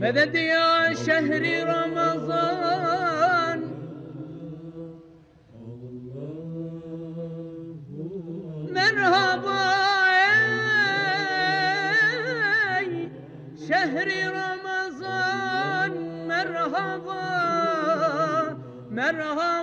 Medet ya şehri Ramazan. Merhaba ey şehri Ramazan. Merhaba Merhaba.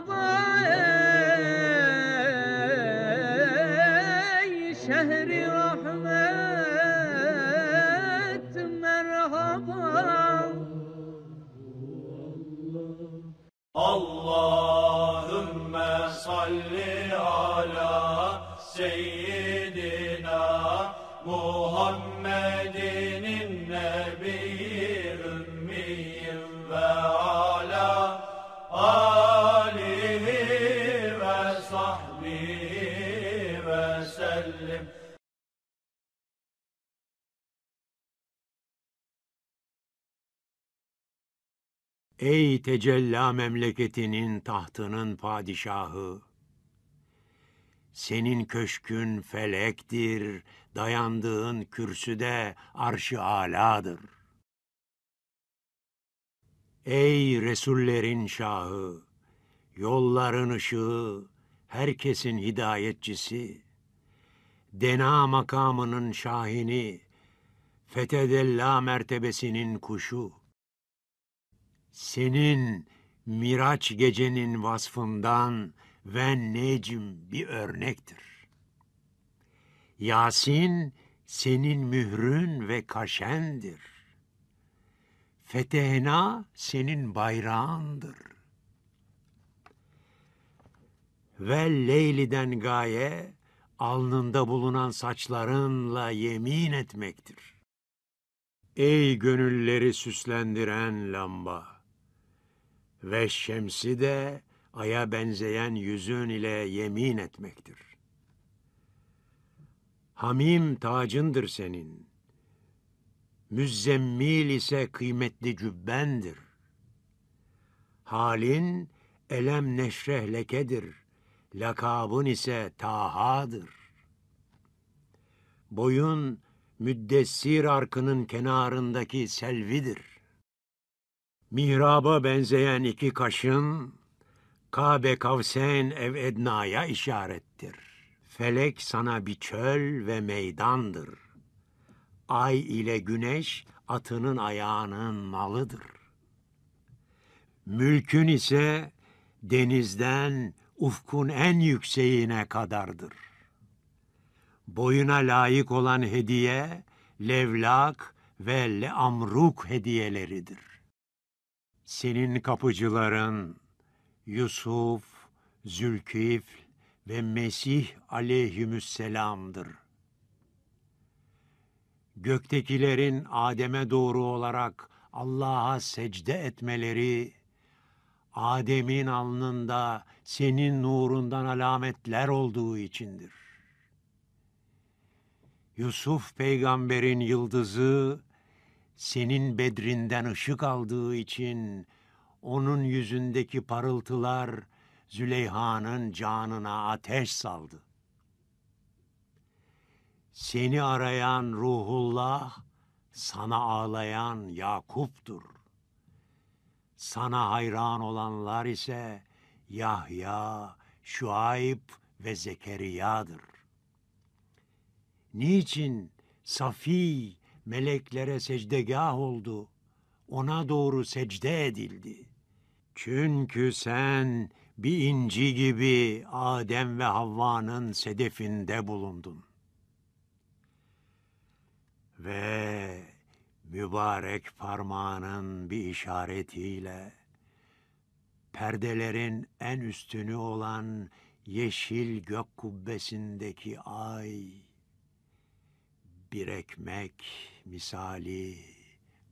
Tecella memleketinin tahtının padişahı! Senin köşkün felektir, dayandığın kürsüde arş-ı aladır. Ey Resullerin şahı! Yolların ışığı, herkesin hidayetçisi, dena makamının şahini, fethedella mertebesinin kuşu, senin Miraç gecenin vasfından ve necm bir örnektir. Yasin senin mührün ve kaşendir. Fetehna senin bayrağındır. Ve Leyli'den gaye alnında bulunan saçlarınla yemin etmektir. Ey gönülleri süslendiren lamba! Ve şemsi de aya benzeyen yüzün ile yemin etmektir. Hamim tacındır senin. Müzzemmil ise kıymetli cübbendir. Halin elem neşreh lekedir. Lakabın ise tahadır. Boyun müddessir arkının kenarındaki selvidir. Mihraba benzeyen iki kaşın, Kabe Kavsen ev Edna'ya işarettir. Felek sana bir çöl ve meydandır. Ay ile güneş atının ayağının malıdır. Mülkün ise denizden ufkun en yükseğine kadardır. Boyuna layık olan hediye, levlak ve leamruk hediyeleridir. Senin kapıcıların Yusuf, Zülkifl ve Mesih aleyhümüsselam'dır. Göktekilerin Adem'e doğru olarak Allah'a secde etmeleri, Adem'in alnında senin nurundan alametler olduğu içindir. Yusuf peygamberin yıldızı senin bedrinden ışık aldığı için onun yüzündeki parıltılar Züleyha'nın canına ateş saldı. Seni arayan ruhullah, sana ağlayan Yakup'tur. Sana hayran olanlar ise Yahya, Şuayb ve Zekeriya'dır. Niçin Safi meleklere secdegah oldu, ona doğru secde edildi? Çünkü sen bir inci gibi Adem ve Havva'nın sedefinde bulundun. Ve mübarek parmağının bir işaretiyle perdelerin en üstünü olan yeşil gök kubbesindeki ay bir ekmek misali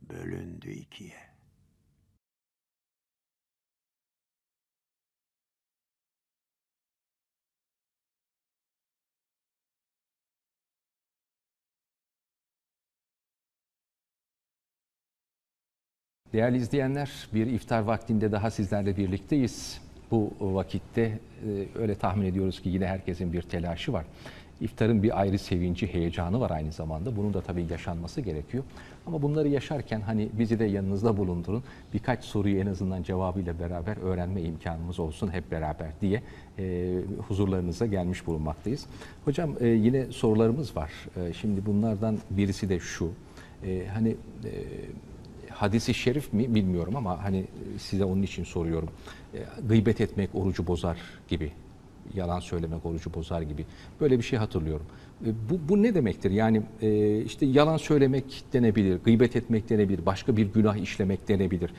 bölündü ikiye. Değerli izleyenler, bir iftar vaktinde daha sizlerle birlikteyiz. Bu vakitte e, öyle tahmin ediyoruz ki yine herkesin bir telaşı var. İftarın bir ayrı sevinci, heyecanı var aynı zamanda. Bunun da tabii yaşanması gerekiyor. Ama bunları yaşarken hani bizi de yanınızda bulundurun. Birkaç soruyu en azından cevabıyla beraber öğrenme imkanımız olsun hep beraber diye e, huzurlarınıza gelmiş bulunmaktayız. Hocam e, yine sorularımız var. E, şimdi bunlardan birisi de şu. E, hani e, hadisi şerif mi bilmiyorum ama hani e, size onun için soruyorum. E, gıybet etmek orucu bozar gibi yalan söylemek orucu bozar gibi böyle bir şey hatırlıyorum. E, Bu, bu ne demektir? Yani e, işte yalan söylemek denebilir, gıybet etmek denebilir, başka bir günah işlemek denebilir.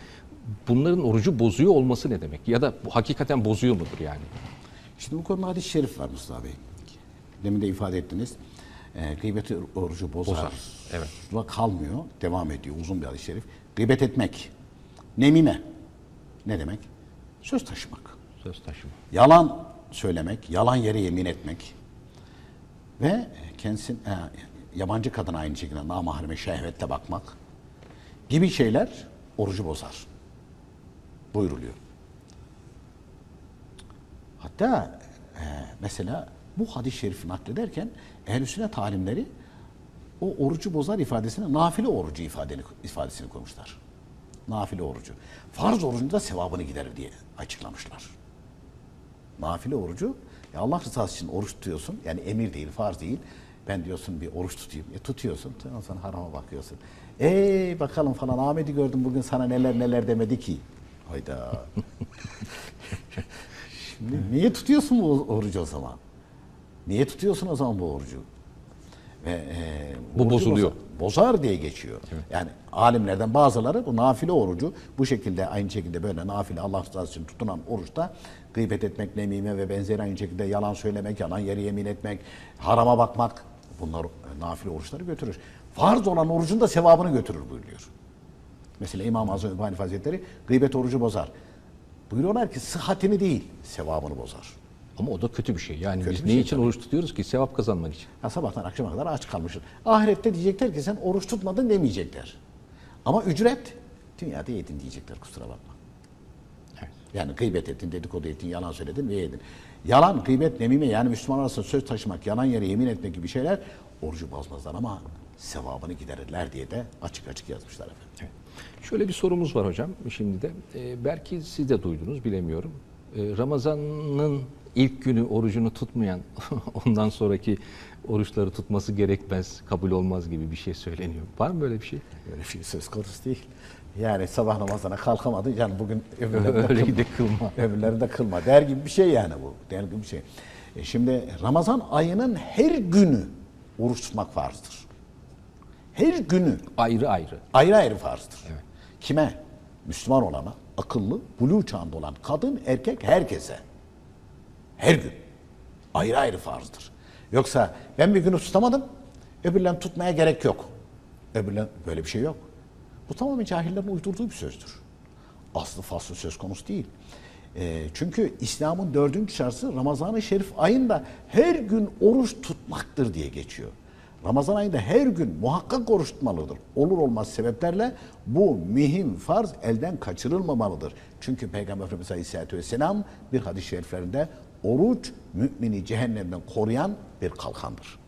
Bunların orucu bozuyor olması ne demek? Ya da bu hakikaten bozuyor mudur yani? Şimdi bu konuda hadis-i şerif var Mustafa Bey. Demin de ifade ettiniz. E, gıybet orucu bozar. Bozar, evet. Ve kalmıyor. Devam ediyor. Uzun bir hadis-i şerif. Gıybet etmek. Nemime. Ne demek? Söz taşımak. Söz taşıma. Yalan söylemek, yalan yere yemin etmek ve kendisi e, yabancı kadına aynı şekilde namahreme şehvetle bakmak gibi şeyler orucu bozar. Buyuruluyor. Hatta e, mesela bu hadis-i şerifi naklederken ehl-i sünnet alimleri o orucu bozar ifadesine nafile orucu ifadeni, ifadesini koymuşlar. Nafile orucu. Farz orucunda sevabını giderir diye açıklamışlar. Nafile orucu ya Allah rızası için oruç tutuyorsun. Yani emir değil, farz değil. Ben diyorsun bir oruç tutayım. E tutuyorsun. Ondan sonra harama bakıyorsun. Ey bakalım falan Ahmet'i gördüm bugün sana neler neler demedi ki. Hayda. Şimdi niye tutuyorsun bu orucu o zaman? Niye tutuyorsun o zaman bu orucu? Ve, e, Bu orucu bozuluyor. Bozar, bozar diye geçiyor. Yani alimlerden bazıları bu nafile orucu bu şekilde aynı şekilde böyle nafile Allah rızası için tutunan oruçta gıybet etmek, nemime ve benzeri aynı şekilde yalan söylemek, yalan yere yemin etmek, harama bakmak bunlar nafile oruçları götürür. Farz olan orucun da sevabını götürür buyuruyor. Mesela İmam Azam Ebu Hanife Hazretleri gıybet orucu bozar. Buyuruyorlar ki sıhhatini değil, sevabını bozar. Ama o da kötü bir şey. Yani Kötü biz bir ne şey için tabii. oruç tutuyoruz ki? Sevap kazanmak için. Ya sabahtan akşama kadar aç kalmışsın. Ahirette diyecekler ki sen oruç tutmadın demeyecekler. Ama ücret dünyada yedin diyecekler kusura bakma. Yani gıybet ettin, dedikodu ettin, yalan söyledin ve yedin. Yalan, gıybet, nemime yani Müslüman arasında söz taşımak, yalan yere yemin etmek gibi şeyler orucu bozmazlar ama sevabını giderirler diye de açık açık yazmışlar efendim. Evet. Şöyle bir sorumuz var hocam şimdi de. Ee, belki siz de duydunuz bilemiyorum. Ee, Ramazan'ın ilk günü orucunu tutmayan ondan sonraki oruçları tutması gerekmez, kabul olmaz gibi bir şey söyleniyor. Var mı böyle bir şey? Böyle bir şey söz konusu değil. Yani sabah namazına kalkamadı. Yani bugün öbürleri de kılma. Öbürleri de kılma. Der gibi bir şey yani bu. Der gibi bir şey. E şimdi Ramazan ayının her günü oruç tutmak farzdır. Her günü Ayrı ayrı. ayrı ayrı farzdır. Kime? Müslüman olana, akıllı, buluğ çağında olan kadın, erkek, herkese. Her gün. Ayrı ayrı farzdır. Yoksa ben bir günü tutamadım, öbürlerini tutmaya gerek yok. Öbürlerin böyle bir şey yok. Bu tamamen cahillerin uydurduğu bir sözdür. Aslı faslı söz konusu değil. Ee, çünkü İslam'ın dördüncü şartı Ramazan-ı Şerif ayında her gün oruç tutmaktır diye geçiyor. Ramazan ayında her gün muhakkak oruç tutmalıdır. Olur olmaz sebeplerle bu mühim farz elden kaçırılmamalıdır. Çünkü Peygamber Efendimiz Aleyhisselatü Vesselam bir hadis-i şeriflerinde oruç mümini cehennemden koruyan bir kalkandır.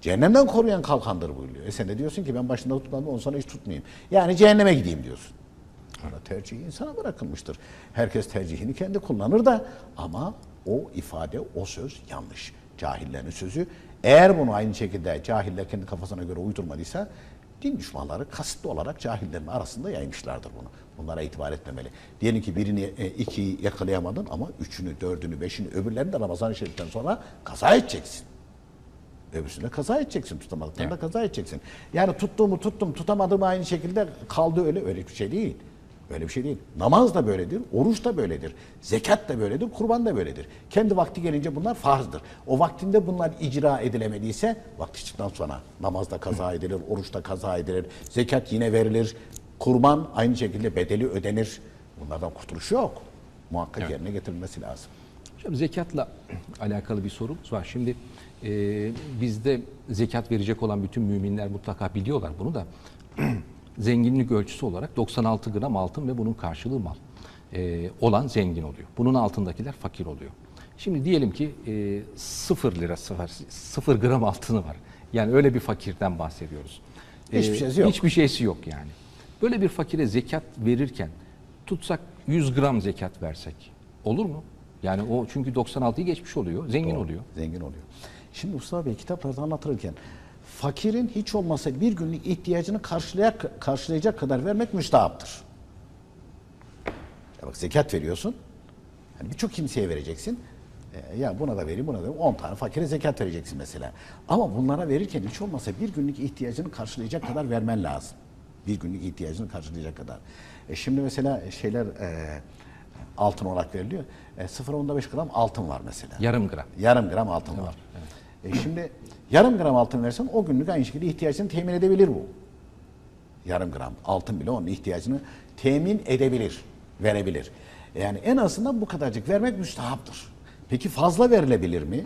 Cehennemden koruyan kalkandır buyuruyor. E sen de diyorsun ki ben başında tutmadım ondan sonra hiç tutmayayım. Yani cehenneme gideyim diyorsun. Ama tercih insana bırakılmıştır. Herkes tercihini kendi kullanır da ama o ifade, o söz yanlış. Cahillerin sözü. Eğer bunu aynı şekilde cahiller kendi kafasına göre uydurmadıysa din düşmanları kasıtlı olarak cahillerin arasında yaymışlardır bunu. Bunlara itibar etmemeli. Diyelim ki birini, e, ikiyi yakalayamadın ama üçünü, dördünü, beşini, öbürlerini de Ramazan-ı Şerif'ten sonra kaza edeceksin. Öbürsünde kaza edeceksin, tutamadıklarında kaza edeceksin. Yani tuttuğumu tuttum, tutamadığımı aynı şekilde kaldı öyle, öyle bir şey değil. Öyle bir şey değil. Namaz da böyledir, oruç da böyledir, zekat da böyledir, kurban da böyledir. Kendi vakti gelince bunlar farzdır. O vaktinde bunlar icra edilemediyse vakti çıktıktan sonra namazda kaza edilir, oruçta kaza edilir, zekat yine verilir, kurban aynı şekilde bedeli ödenir. Bunlardan kurtuluş yok. Muhakkak yerine getirilmesi lazım. Hocam zekatla alakalı bir sorumuz var. Şimdi e, bizde zekat verecek olan bütün müminler mutlaka biliyorlar bunu da. Zenginlik ölçüsü olarak 96 gram altın ve bunun karşılığı mal e, olan zengin oluyor. Bunun altındakiler fakir oluyor. Şimdi diyelim ki e, sıfır lirası var, sıfır gram altını var. Yani öyle bir fakirden bahsediyoruz. E, Hiçbir şeysi yok. Hiçbir şeysi yok yani. Böyle bir fakire zekat verirken tutsak 100 gram zekat versek olur mu? Yani o çünkü 96'yı geçmiş oluyor, zengin Doğru, oluyor. Zengin oluyor. Şimdi Mustafa Bey kitaplarda anlatırken fakirin hiç olmasa bir günlük ihtiyacını karşılayacak, karşılayacak kadar vermek müstahaptır. Ya bak zekat veriyorsun. Yani birçok kimseye vereceksin. Ee, ya buna da vereyim buna da vereyim. 10 tane fakire zekat vereceksin mesela. Ama bunlara verirken hiç olmasa bir günlük ihtiyacını karşılayacak kadar vermen lazım. Bir günlük ihtiyacını karşılayacak kadar. E şimdi mesela şeyler e, altın olarak veriliyor. E, 0.5 gram altın var mesela. Yarım gram. Yarım gram altın var. E şimdi yarım gram altın versen o günlük aynı şekilde ihtiyacını temin edebilir bu. Yarım gram altın bile onun ihtiyacını temin edebilir, verebilir. Yani en azından bu kadarcık vermek müstahaptır. Peki fazla verilebilir mi?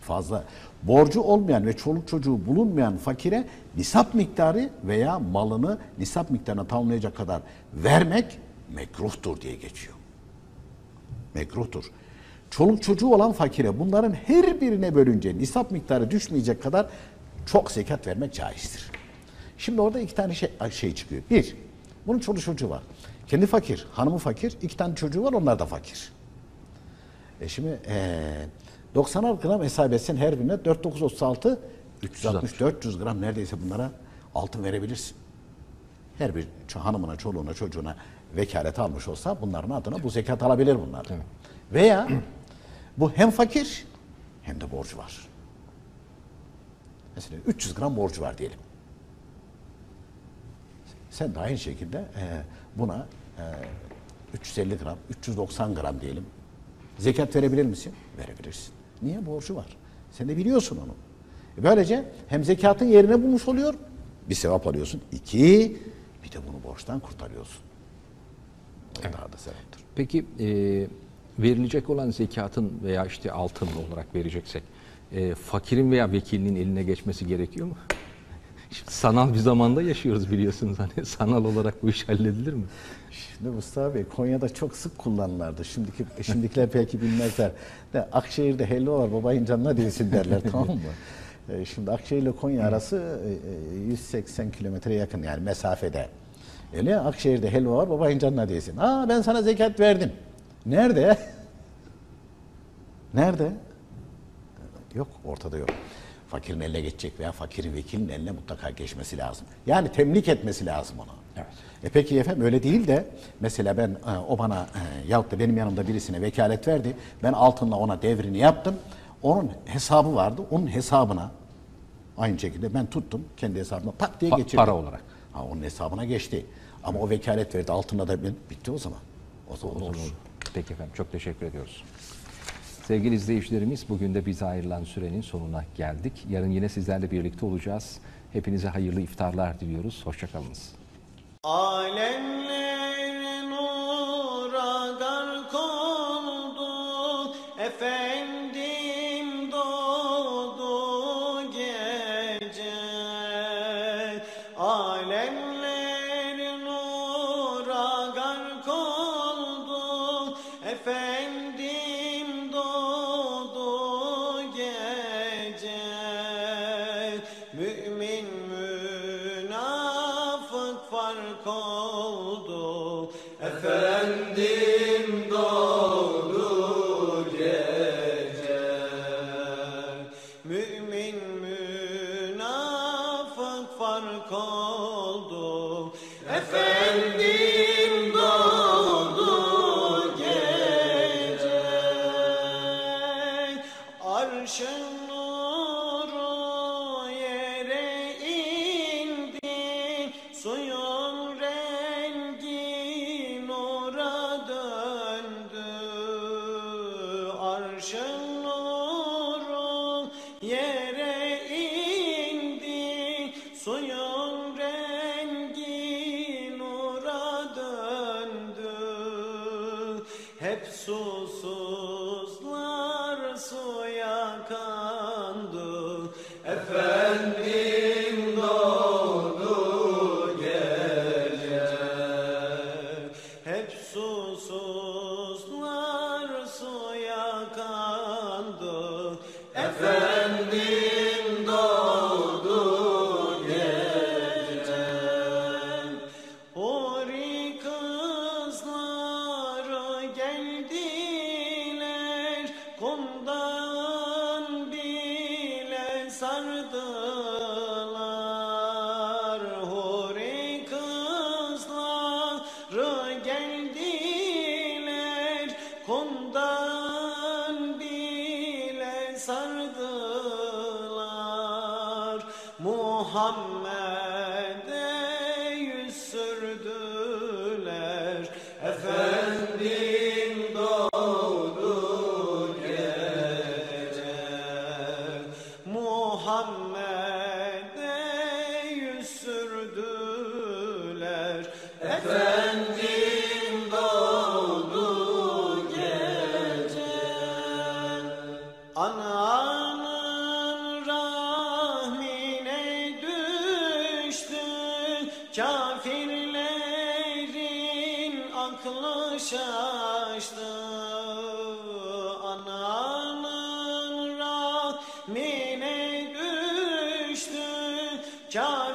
Fazla. Borcu olmayan ve çoluk çocuğu bulunmayan fakire nisap miktarı veya malını nisap miktarına tamamlayacak kadar vermek mekruhtur diye geçiyor mekruhtur. Çoluk çocuğu olan fakire bunların her birine bölünce nisap miktarı düşmeyecek kadar çok zekat vermek caizdir. Şimdi orada iki tane şey, şey çıkıyor. Bir, bunun çoluk çocuğu var. Kendi fakir, hanımı fakir, iki tane çocuğu var onlar da fakir. E şimdi ee, 90 gram hesap etsen her birine 4 9 36 360 400 gram neredeyse bunlara altın verebilirsin. Her bir hanımına, çoluğuna, çocuğuna vekalet almış olsa bunların adına bu zekat alabilir bunlar. Veya bu hem fakir hem de borcu var. Mesela 300 gram borcu var diyelim. Sen de aynı şekilde e, buna e, 350 gram, 390 gram diyelim. Zekat verebilir misin? Verebilirsin. Niye? Borcu var. Sen de biliyorsun onu. E, Böylece hem zekatın yerine bulmuş oluyor, bir sevap alıyorsun. İki, bir de bunu borçtan kurtarıyorsun. O daha da sevaptır. Peki e, verilecek olan zekatın veya işte altın olarak vereceksek e, fakirin veya vekilinin eline geçmesi gerekiyor mu? Şimdi sanal bir zamanda yaşıyoruz biliyorsunuz hani sanal olarak bu iş halledilir mi? Şimdi Mustafa Bey Konya'da çok sık kullanırlardı. Şimdiki şimdikiler belki bilmezler. De Akşehir'de helva var babayın canına değilsin derler tamam mı? E, Şimdi Akşehir ile Konya arası e, e, 180 kilometre yakın yani mesafede. Öyle Akşehir'de helva var babayın canına değilsin. Aa ben sana zekat verdim. Nerede? Nerede? Yok ortada yok. Fakirin eline geçecek veya fakirin vekilin eline mutlaka geçmesi lazım. Yani temlik etmesi lazım ona. Evet. E peki efendim öyle değil de mesela ben e, o bana e, yahut da benim yanımda birisine vekalet verdi. Ben altınla ona devrini yaptım. Onun hesabı vardı. Onun hesabına aynı şekilde ben tuttum kendi hesabıma pat diye Pa- geçirdim. para olarak. Ha, onun hesabına geçti. Ama o vekalet verdi altınla da ben, bitti o zaman. O zaman olur. Peki efendim çok teşekkür ediyoruz. Sevgili izleyicilerimiz bugün de bize ayrılan sürenin sonuna geldik. Yarın yine sizlerle birlikte olacağız. Hepinize hayırlı iftarlar diliyoruz. Hoşçakalınız. Alemlerin nura gark oldu Efendim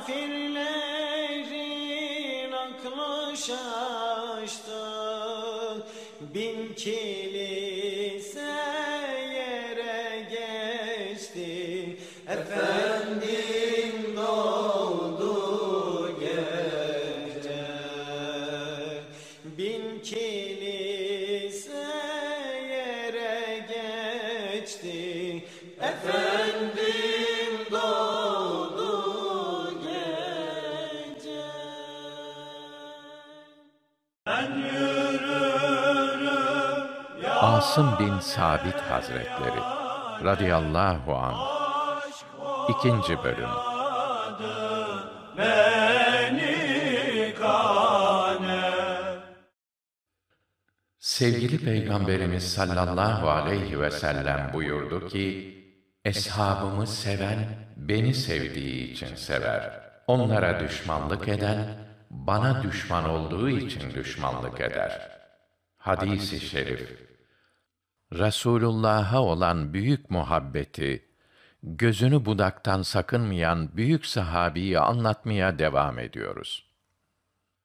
Kafirlerin aklı şaştı. Bin kilise Asım bin Sabit Hazretleri radıyallahu an İkinci bölüm Sevgili Peygamberimiz sallallahu aleyhi ve sellem buyurdu ki, Eshabımı seven, beni sevdiği için sever. Onlara düşmanlık eden, bana düşman olduğu için düşmanlık eder. Hadisi şerif Resulullah'a olan büyük muhabbeti, gözünü budaktan sakınmayan büyük sahabiyi anlatmaya devam ediyoruz.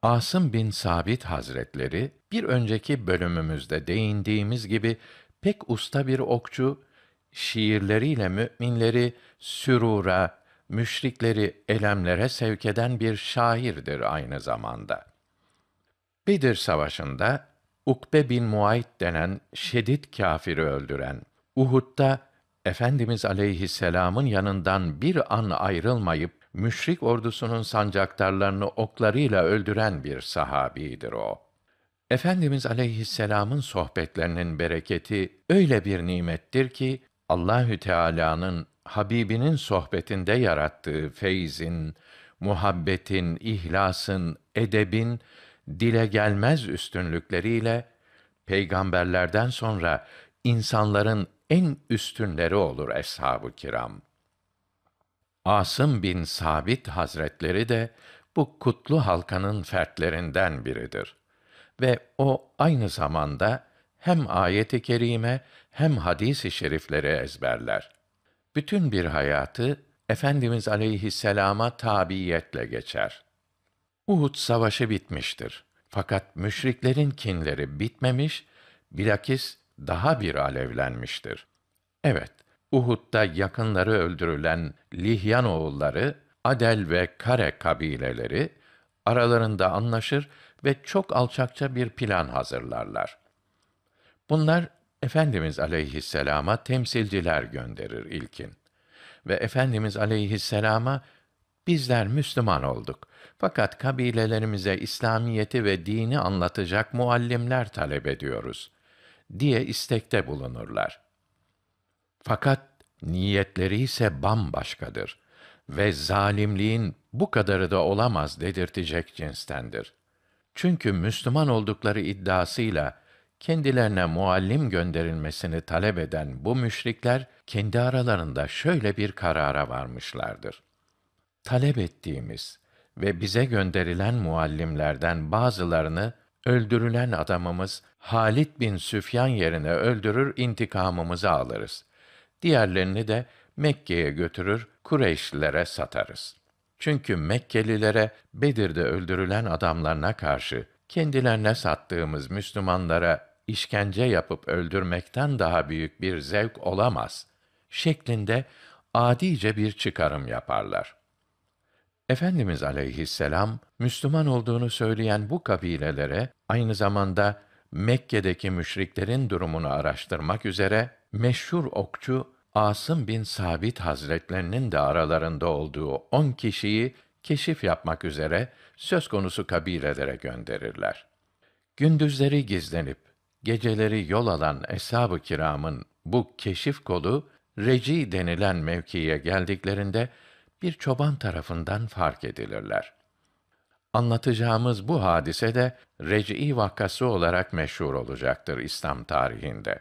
Asım bin Sabit Hazretleri, bir önceki bölümümüzde değindiğimiz gibi pek usta bir okçu, şiirleriyle müminleri sürura, müşrikleri elemlere sevk eden bir şairdir aynı zamanda. Bedir Savaşı'nda Ukbe bin Muayt denen şedid kâfiri öldüren, Uhud'da Efendimiz aleyhisselamın yanından bir an ayrılmayıp müşrik ordusunun sancaktarlarını oklarıyla öldüren bir sahabidir o. Efendimiz aleyhisselamın sohbetlerinin bereketi öyle bir nimettir ki Allahü Teala'nın Habibinin sohbetinde yarattığı feyzin, muhabbetin, ihlasın, edebin dile gelmez üstünlükleriyle peygamberlerden sonra insanların en üstünleri olur eshab-ı kiram. Asım bin Sabit Hazretleri de bu kutlu halkanın fertlerinden biridir ve o aynı zamanda hem ayet-i kerime hem hadis-i şerifleri ezberler. Bütün bir hayatı Efendimiz aleyhisselama tabiiyetle geçer. Uhud savaşı bitmiştir. Fakat müşriklerin kinleri bitmemiş, bilakis daha bir alevlenmiştir. Evet, Uhud'da yakınları öldürülen Lihyan oğulları, Adel ve Kare kabileleri aralarında anlaşır ve çok alçakça bir plan hazırlarlar. Bunlar Efendimiz aleyhisselama temsilciler gönderir ilkin. Ve Efendimiz aleyhisselama bizler Müslüman olduk. Fakat kabilelerimize İslamiyeti ve dini anlatacak muallimler talep ediyoruz diye istekte bulunurlar. Fakat niyetleri ise bambaşkadır ve zalimliğin bu kadarı da olamaz dedirtecek cinstendir. Çünkü Müslüman oldukları iddiasıyla kendilerine muallim gönderilmesini talep eden bu müşrikler kendi aralarında şöyle bir karara varmışlardır. Talep ettiğimiz ve bize gönderilen muallimlerden bazılarını öldürülen adamımız Halit bin Süfyan yerine öldürür intikamımızı alırız. Diğerlerini de Mekke'ye götürür Kureyşlilere satarız. Çünkü Mekkelilere Bedir'de öldürülen adamlarına karşı kendilerine sattığımız Müslümanlara işkence yapıp öldürmekten daha büyük bir zevk olamaz şeklinde adice bir çıkarım yaparlar. Efendimiz aleyhisselam Müslüman olduğunu söyleyen bu kabilelere aynı zamanda Mekke'deki müşriklerin durumunu araştırmak üzere meşhur okçu Asım bin Sabit Hazretlerinin de aralarında olduğu on kişiyi keşif yapmak üzere söz konusu kabilelere gönderirler. Gündüzleri gizlenip geceleri yol alan eshab-ı kiramın bu keşif kolu Reci denilen mevkiye geldiklerinde bir çoban tarafından fark edilirler. Anlatacağımız bu hadise de Reci vakası olarak meşhur olacaktır İslam tarihinde.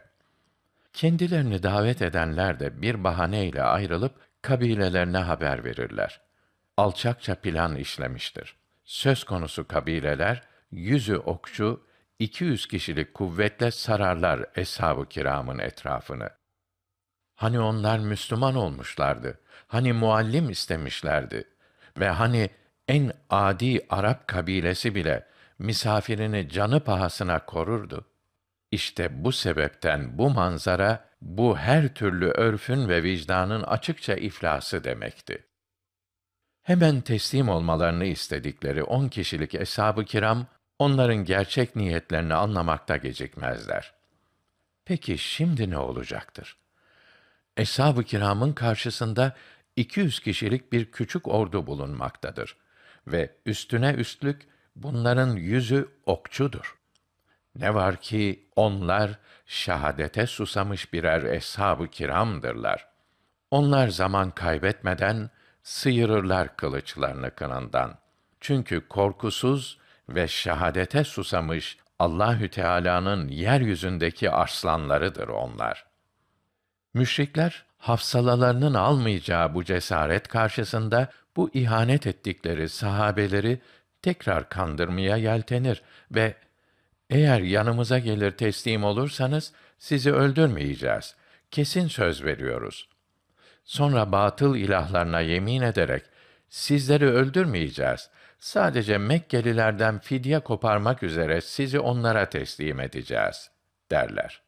Kendilerini davet edenler de bir bahaneyle ayrılıp kabilelerine haber verirler. Alçakça plan işlemiştir. Söz konusu kabileler yüzü okçu, 200 kişilik kuvvetle sararlar eshab-ı kiramın etrafını. Hani onlar Müslüman olmuşlardı. Hani muallim istemişlerdi. Ve hani en adi Arap kabilesi bile misafirini canı pahasına korurdu. İşte bu sebepten bu manzara, bu her türlü örfün ve vicdanın açıkça iflası demekti. Hemen teslim olmalarını istedikleri on kişilik eshab-ı kiram, onların gerçek niyetlerini anlamakta gecikmezler. Peki şimdi ne olacaktır? Eshab-ı kiramın karşısında 200 kişilik bir küçük ordu bulunmaktadır ve üstüne üstlük bunların yüzü okçudur. Ne var ki onlar şahadete susamış birer eshab-ı kiramdırlar. Onlar zaman kaybetmeden sıyırırlar kılıçlarını kınından. Çünkü korkusuz ve şahadete susamış Allahü Teala'nın yeryüzündeki arslanlarıdır onlar. Müşrikler hafsalalarının almayacağı bu cesaret karşısında bu ihanet ettikleri sahabeleri tekrar kandırmaya yeltenir ve eğer yanımıza gelir teslim olursanız sizi öldürmeyeceğiz. Kesin söz veriyoruz. Sonra batıl ilahlarına yemin ederek sizleri öldürmeyeceğiz. Sadece Mekkelilerden fidye koparmak üzere sizi onlara teslim edeceğiz derler.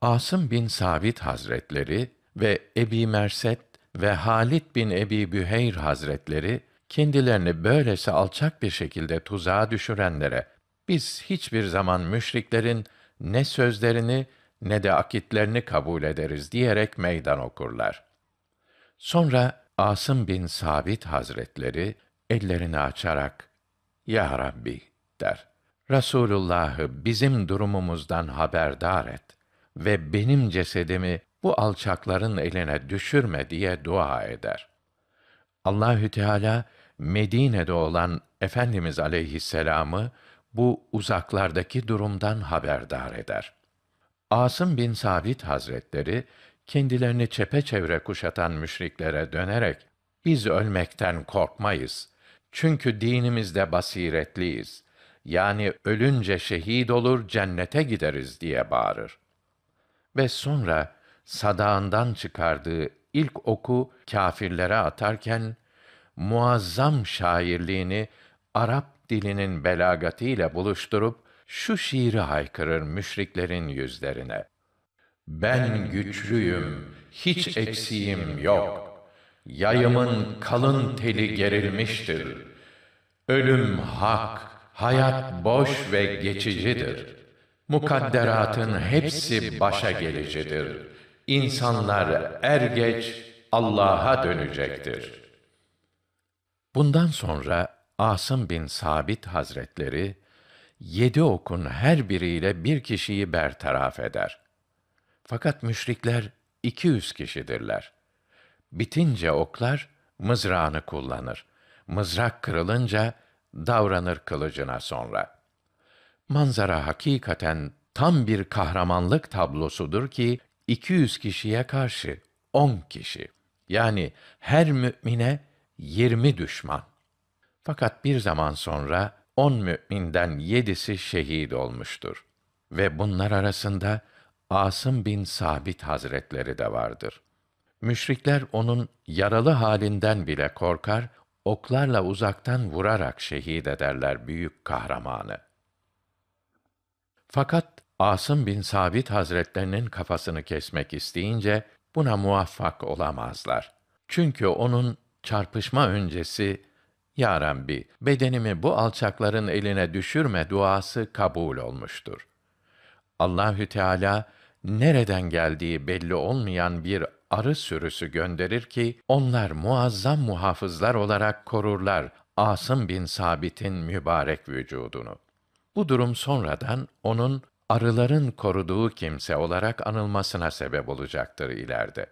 Asım bin Sabit Hazretleri ve Ebi Merset ve Halit bin Ebi Büheyr Hazretleri kendilerini böylesi alçak bir şekilde tuzağa düşürenlere biz hiçbir zaman müşriklerin ne sözlerini ne de akitlerini kabul ederiz diyerek meydan okurlar. Sonra Asım bin Sabit Hazretleri ellerini açarak Ya Rabbi der. Resulullah'ı bizim durumumuzdan haberdar et ve benim cesedimi bu alçakların eline düşürme diye dua eder. Allahü Teala Medine'de olan Efendimiz aleyhisselamı bu uzaklardaki durumdan haberdar eder. Asım bin Sabit Hazretleri kendilerini çepeçevre kuşatan müşriklere dönerek biz ölmekten korkmayız. Çünkü dinimizde basiretliyiz. Yani ölünce şehit olur cennete gideriz diye bağırır. Ve sonra sadağından çıkardığı ilk oku kâfirlere atarken muazzam şairliğini Arap dilinin belagatıyla buluşturup şu şiiri haykırır müşriklerin yüzlerine. Ben güçlüyüm, hiç eksiğim yok. Yayımın kalın teli gerilmiştir. Ölüm hak, hayat boş ve geçicidir. Mukadderatın hepsi başa gelicidir. İnsanlar er geç Allah'a dönecektir. Bundan sonra Asım bin Sabit Hazretleri yedi okun her biriyle bir kişiyi bertaraf eder. Fakat müşrikler iki yüz kişidirler. Bitince oklar mızrağını kullanır. Mızrak kırılınca davranır kılıcına sonra. Manzara hakikaten tam bir kahramanlık tablosudur ki 200 kişiye karşı 10 kişi. Yani her mümine 20 düşman. Fakat bir zaman sonra on mü'minden yedisi şehit olmuştur. Ve bunlar arasında Asım bin Sabit Hazretleri de vardır. Müşrikler onun yaralı halinden bile korkar, oklarla uzaktan vurarak şehit ederler büyük kahramanı. Fakat Asım bin Sabit Hazretlerinin kafasını kesmek isteyince buna muvaffak olamazlar. Çünkü onun çarpışma öncesi ya Rabbi, bedenimi bu alçakların eline düşürme duası kabul olmuştur. Allahü Teala nereden geldiği belli olmayan bir arı sürüsü gönderir ki onlar muazzam muhafızlar olarak korurlar Asım bin Sabit'in mübarek vücudunu. Bu durum sonradan onun arıların koruduğu kimse olarak anılmasına sebep olacaktır ileride.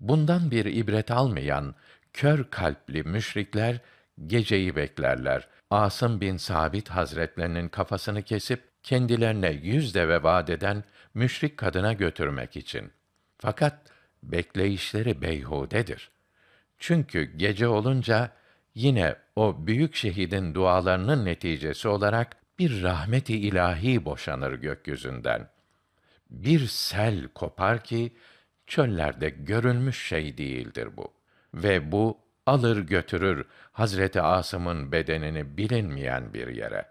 Bundan bir ibret almayan kör kalpli müşrikler geceyi beklerler. Asım bin Sabit Hazretlerinin kafasını kesip kendilerine yüz deve vaat eden müşrik kadına götürmek için. Fakat bekleyişleri beyhudedir. Çünkü gece olunca yine o büyük şehidin dualarının neticesi olarak bir rahmeti ilahi boşanır gökyüzünden. Bir sel kopar ki çöllerde görülmüş şey değildir bu. Ve bu alır götürür Hazreti Asım'ın bedenini bilinmeyen bir yere.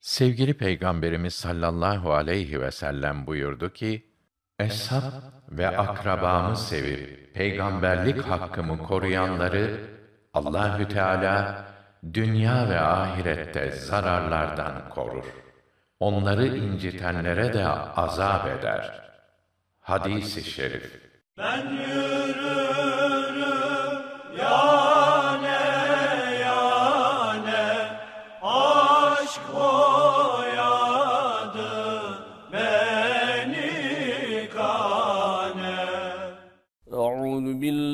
Sevgili Peygamberimiz sallallahu aleyhi ve sellem buyurdu ki, Eshab ve akrabamı sevip peygamberlik hakkımı koruyanları Allahü Teala dünya ve ahirette zararlardan korur. Onları incitenlere de azap eder. Hadis-i şerif. Ben yürürüm yane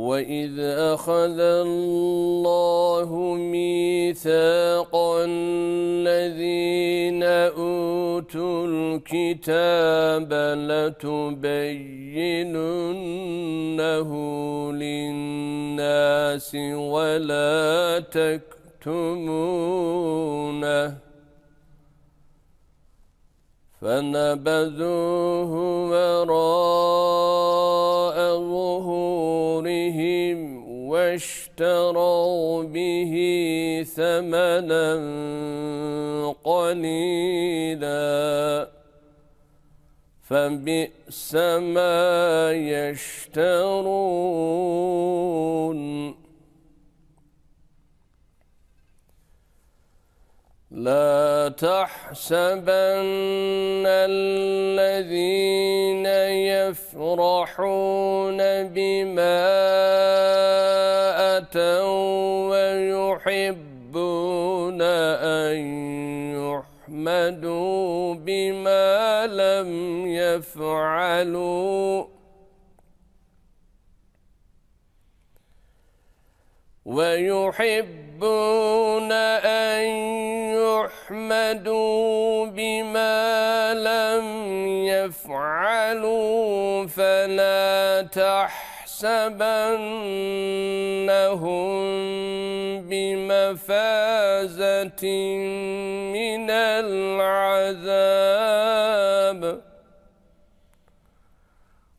وإذ أخذ الله ميثاق الذين أوتوا الكتاب لتبيننه للناس ولا تكتمونه فنبذوه وراء واشتروا به ثمنا قليلا فبئس ما يشترون لا تحسبن الذين يفرحون بما أتوا ويحبون أن يحمدوا بما لم يفعلوا. ويحبون أن يحمدوا بما لم يفعلوا فلا تحسبنهم بمفازة من العذاب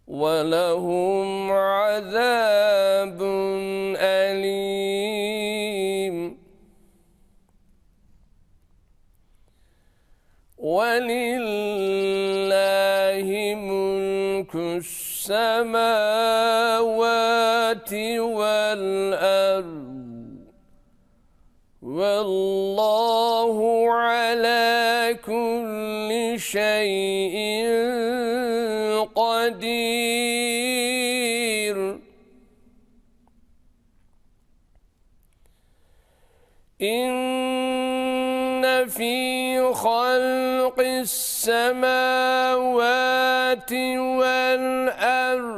ولهم عذاب السماوات والأرض والله على كل شيء قدير. إن في خلق السماوات والأرض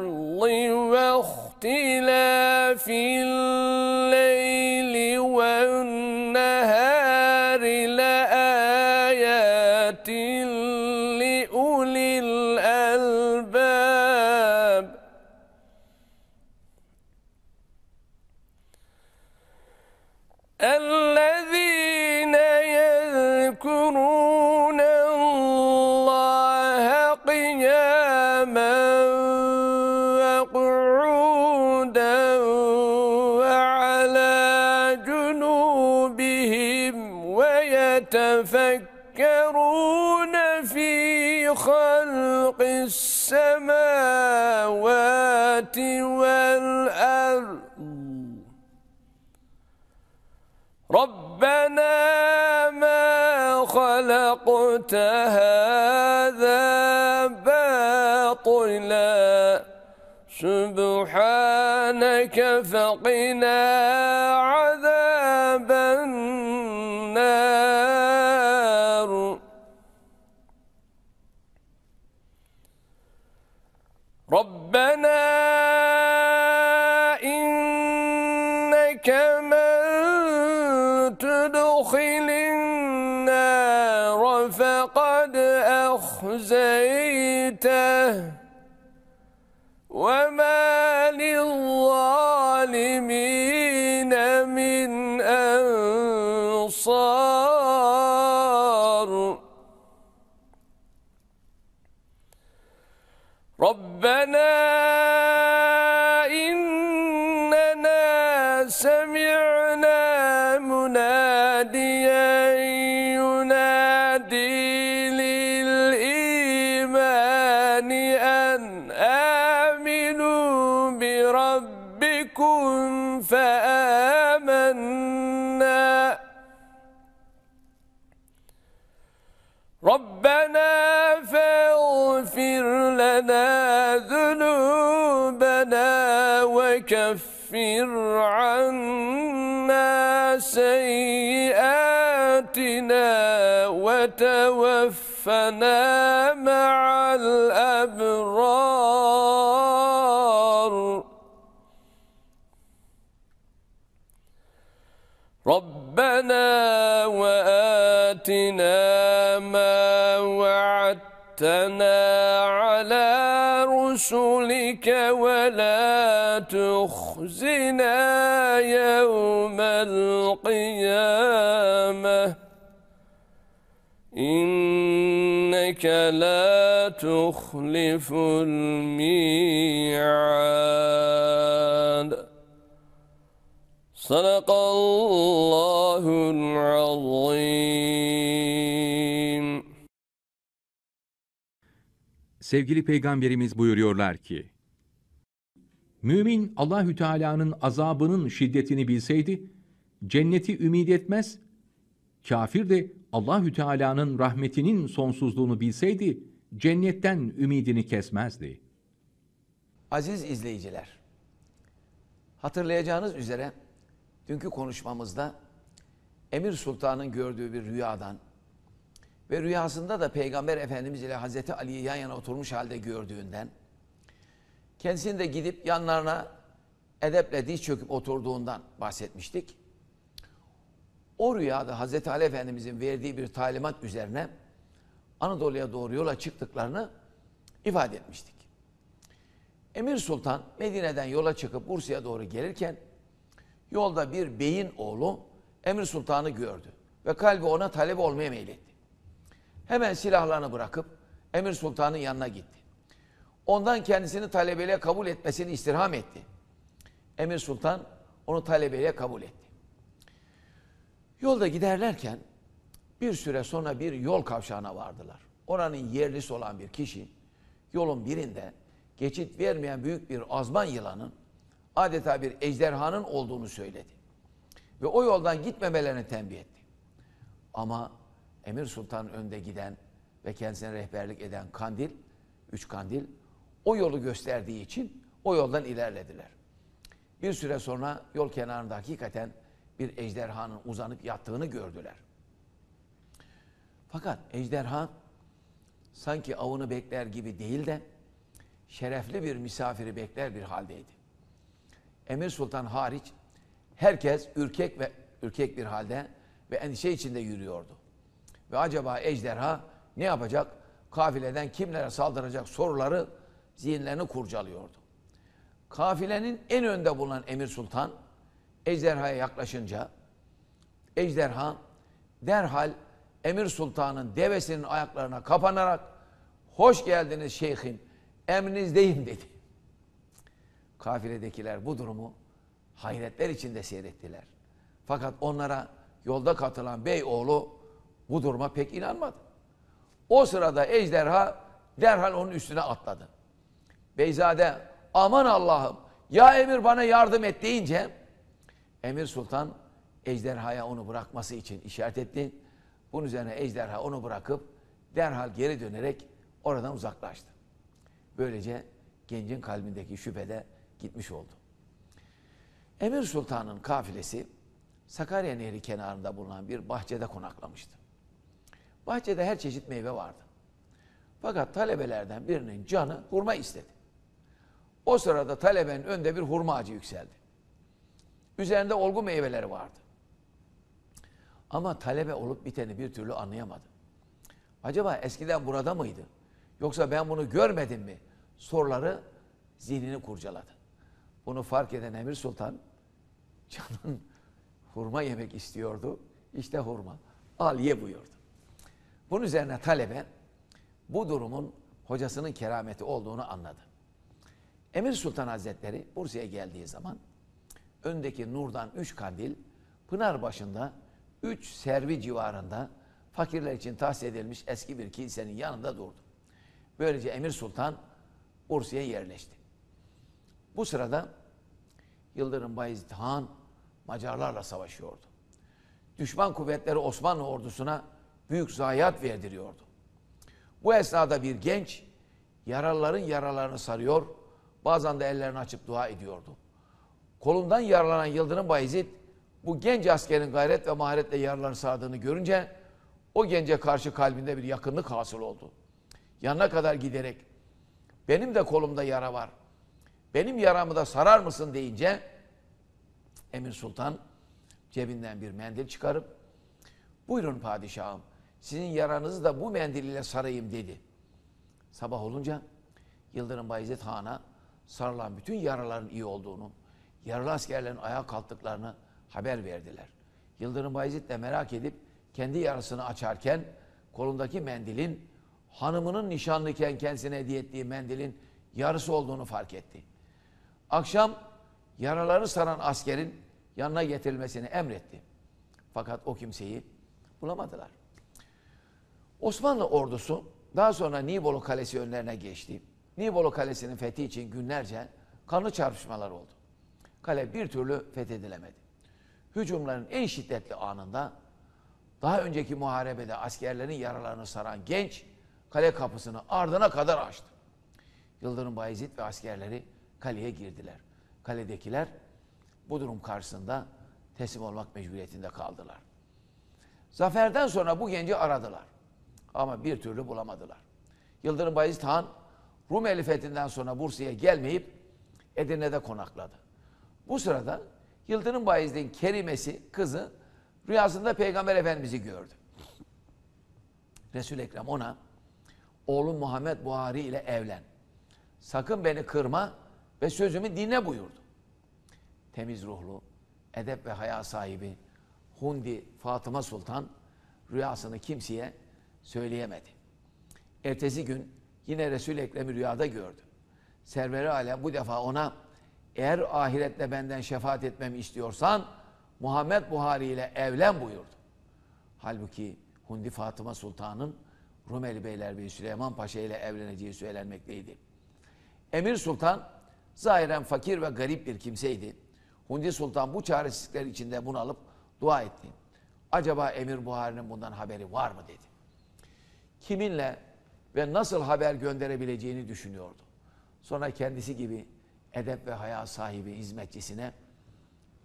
واختلاف الليل ربنا ما خلقت هذا باطلا. سبحانك فقنا uh, وكفر عنا سيئاتنا وتوفنا مع الأبرار. ربنا وآتنا ما وعدتنا على رسلك ولا تخزنا يوم القيامة إنك لا تخلف الميعاد صدق الله العظيم Sevgili peygamberimiz buyuruyorlar ki: Mümin Allahü Teala'nın azabının şiddetini bilseydi cenneti ümid etmez. Kafir de Allahü Teala'nın rahmetinin sonsuzluğunu bilseydi cennetten ümidini kesmezdi. Aziz izleyiciler, hatırlayacağınız üzere dünkü konuşmamızda Emir Sultan'ın gördüğü bir rüyadan ve rüyasında da Peygamber Efendimiz ile Hazreti Ali'yi yan yana oturmuş halde gördüğünden kendisinin de gidip yanlarına edeple diz çöküp oturduğundan bahsetmiştik. O rüyada Hazreti Ali Efendimizin verdiği bir talimat üzerine Anadolu'ya doğru yola çıktıklarını ifade etmiştik. Emir Sultan Medine'den yola çıkıp Bursa'ya doğru gelirken yolda bir beyin oğlu Emir Sultan'ı gördü ve kalbi ona talep olmaya meyletti. Hemen silahlarını bırakıp Emir Sultan'ın yanına gitti. Ondan kendisini talebeyle kabul etmesini istirham etti. Emir Sultan onu talebeyle kabul etti. Yolda giderlerken bir süre sonra bir yol kavşağına vardılar. Oranın yerlisi olan bir kişi yolun birinde geçit vermeyen büyük bir azman yılanın adeta bir ejderhanın olduğunu söyledi. Ve o yoldan gitmemelerini tembih etti. Ama Emir Sultan önde giden ve kendisine rehberlik eden kandil, üç kandil o yolu gösterdiği için o yoldan ilerlediler. Bir süre sonra yol kenarında hakikaten bir ejderhanın uzanıp yattığını gördüler. Fakat ejderha sanki avını bekler gibi değil de şerefli bir misafiri bekler bir haldeydi. Emir Sultan hariç herkes ürkek ve ürkek bir halde ve endişe içinde yürüyordu. Ve acaba ejderha ne yapacak? Kafileden kimlere saldıracak soruları zihinlerini kurcalıyordu. Kafilenin en önde bulunan Emir Sultan ejderhaya yaklaşınca ejderha derhal Emir Sultan'ın devesinin ayaklarına kapanarak hoş geldiniz şeyhim emrinizdeyim dedi. Kafiledekiler bu durumu hayretler içinde seyrettiler. Fakat onlara yolda katılan bey oğlu bu duruma pek inanmadı. O sırada ejderha derhal onun üstüne atladı. Beyzade aman Allah'ım ya emir bana yardım et deyince Emir Sultan ejderhaya onu bırakması için işaret etti. Bunun üzerine ejderha onu bırakıp derhal geri dönerek oradan uzaklaştı. Böylece gencin kalbindeki şüphe de gitmiş oldu. Emir Sultan'ın kafilesi Sakarya Nehri kenarında bulunan bir bahçede konaklamıştı. Bahçede her çeşit meyve vardı. Fakat talebelerden birinin canı hurma istedi. O sırada talebenin önünde bir hurma ağacı yükseldi. Üzerinde olgu meyveleri vardı. Ama talebe olup biteni bir türlü anlayamadı. Acaba eskiden burada mıydı? Yoksa ben bunu görmedim mi? Soruları zihnini kurcaladı. Bunu fark eden Emir Sultan canın hurma yemek istiyordu. İşte hurma. Al ye buyurdu. Bunun üzerine talebe bu durumun hocasının kerameti olduğunu anladı. Emir Sultan Hazretleri Bursa'ya geldiği zaman öndeki nurdan üç kandil Pınar başında üç servi civarında fakirler için tahsis edilmiş eski bir kilisenin yanında durdu. Böylece Emir Sultan Bursa'ya yerleşti. Bu sırada Yıldırım Bayezid Han Macarlarla savaşıyordu. Düşman kuvvetleri Osmanlı ordusuna büyük zayiat verdiriyordu. Bu esnada bir genç yaralıların yaralarını sarıyor, bazen de ellerini açıp dua ediyordu. Kolundan yaralanan Yıldırım Bayezid bu genç askerin gayret ve maharetle yaralarını sardığını görünce o gence karşı kalbinde bir yakınlık hasıl oldu. Yanına kadar giderek benim de kolumda yara var. Benim yaramı da sarar mısın deyince Emir Sultan cebinden bir mendil çıkarıp buyurun padişahım sizin yaranızı da bu mendil ile sarayım dedi. Sabah olunca Yıldırım Bayezid Han'a sarılan bütün yaraların iyi olduğunu, yaralı askerlerin ayağa kalktıklarını haber verdiler. Yıldırım Bayezid de merak edip kendi yarasını açarken kolundaki mendilin hanımının nişanlıyken kendisine hediye ettiği mendilin yarısı olduğunu fark etti. Akşam yaraları saran askerin yanına getirilmesini emretti. Fakat o kimseyi bulamadılar. Osmanlı ordusu daha sonra Nibolu Kalesi önlerine geçti. Nibolu Kalesi'nin fethi için günlerce kanlı çarpışmalar oldu. Kale bir türlü fethedilemedi. Hücumların en şiddetli anında daha önceki muharebede askerlerin yaralarını saran genç kale kapısını ardına kadar açtı. Yıldırım Bayezid ve askerleri kaleye girdiler. Kaledekiler bu durum karşısında teslim olmak mecburiyetinde kaldılar. Zaferden sonra bu genci aradılar. Ama bir türlü bulamadılar. Yıldırım Bayezid Han Rumeli fethinden sonra Bursa'ya gelmeyip Edirne'de konakladı. Bu sırada Yıldırım Bayezid'in kerimesi kızı rüyasında Peygamber Efendimiz'i gördü. Resul Ekrem ona oğlum Muhammed Buhari ile evlen. Sakın beni kırma ve sözümü dinle buyurdu. Temiz ruhlu, edep ve haya sahibi Hundi Fatıma Sultan rüyasını kimseye söyleyemedi. Ertesi gün yine Resul-i Ekrem'i rüyada gördü. Server-i Alem bu defa ona eğer ahirette benden şefaat etmemi istiyorsan Muhammed Buhari ile evlen buyurdu. Halbuki Hundi Fatıma Sultan'ın Rumeli Beylerbeyi Süleyman Paşa ile evleneceği söylenmekteydi. Emir Sultan zahiren fakir ve garip bir kimseydi. Hundi Sultan bu çaresizlikler içinde bunalıp dua etti. Acaba Emir Buhari'nin bundan haberi var mı dedi. Kiminle ve nasıl haber gönderebileceğini düşünüyordu. Sonra kendisi gibi edep ve haya sahibi hizmetçisine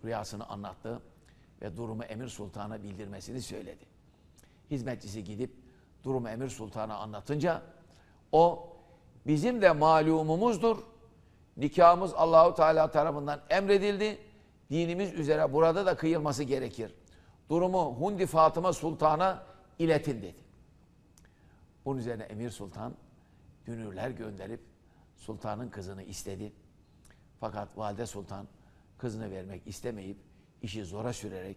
rüyasını anlattı ve durumu Emir Sultan'a bildirmesini söyledi. Hizmetçisi gidip durumu Emir Sultan'a anlatınca o bizim de malumumuzdur. Nikahımız Allahu Teala tarafından emredildi. Dinimiz üzere burada da kıyılması gerekir. Durumu Hundi Fatıma Sultan'a iletin dedi. Bunun üzerine Emir Sultan dünürler gönderip sultanın kızını istedi. Fakat Valide Sultan kızını vermek istemeyip işi zora sürerek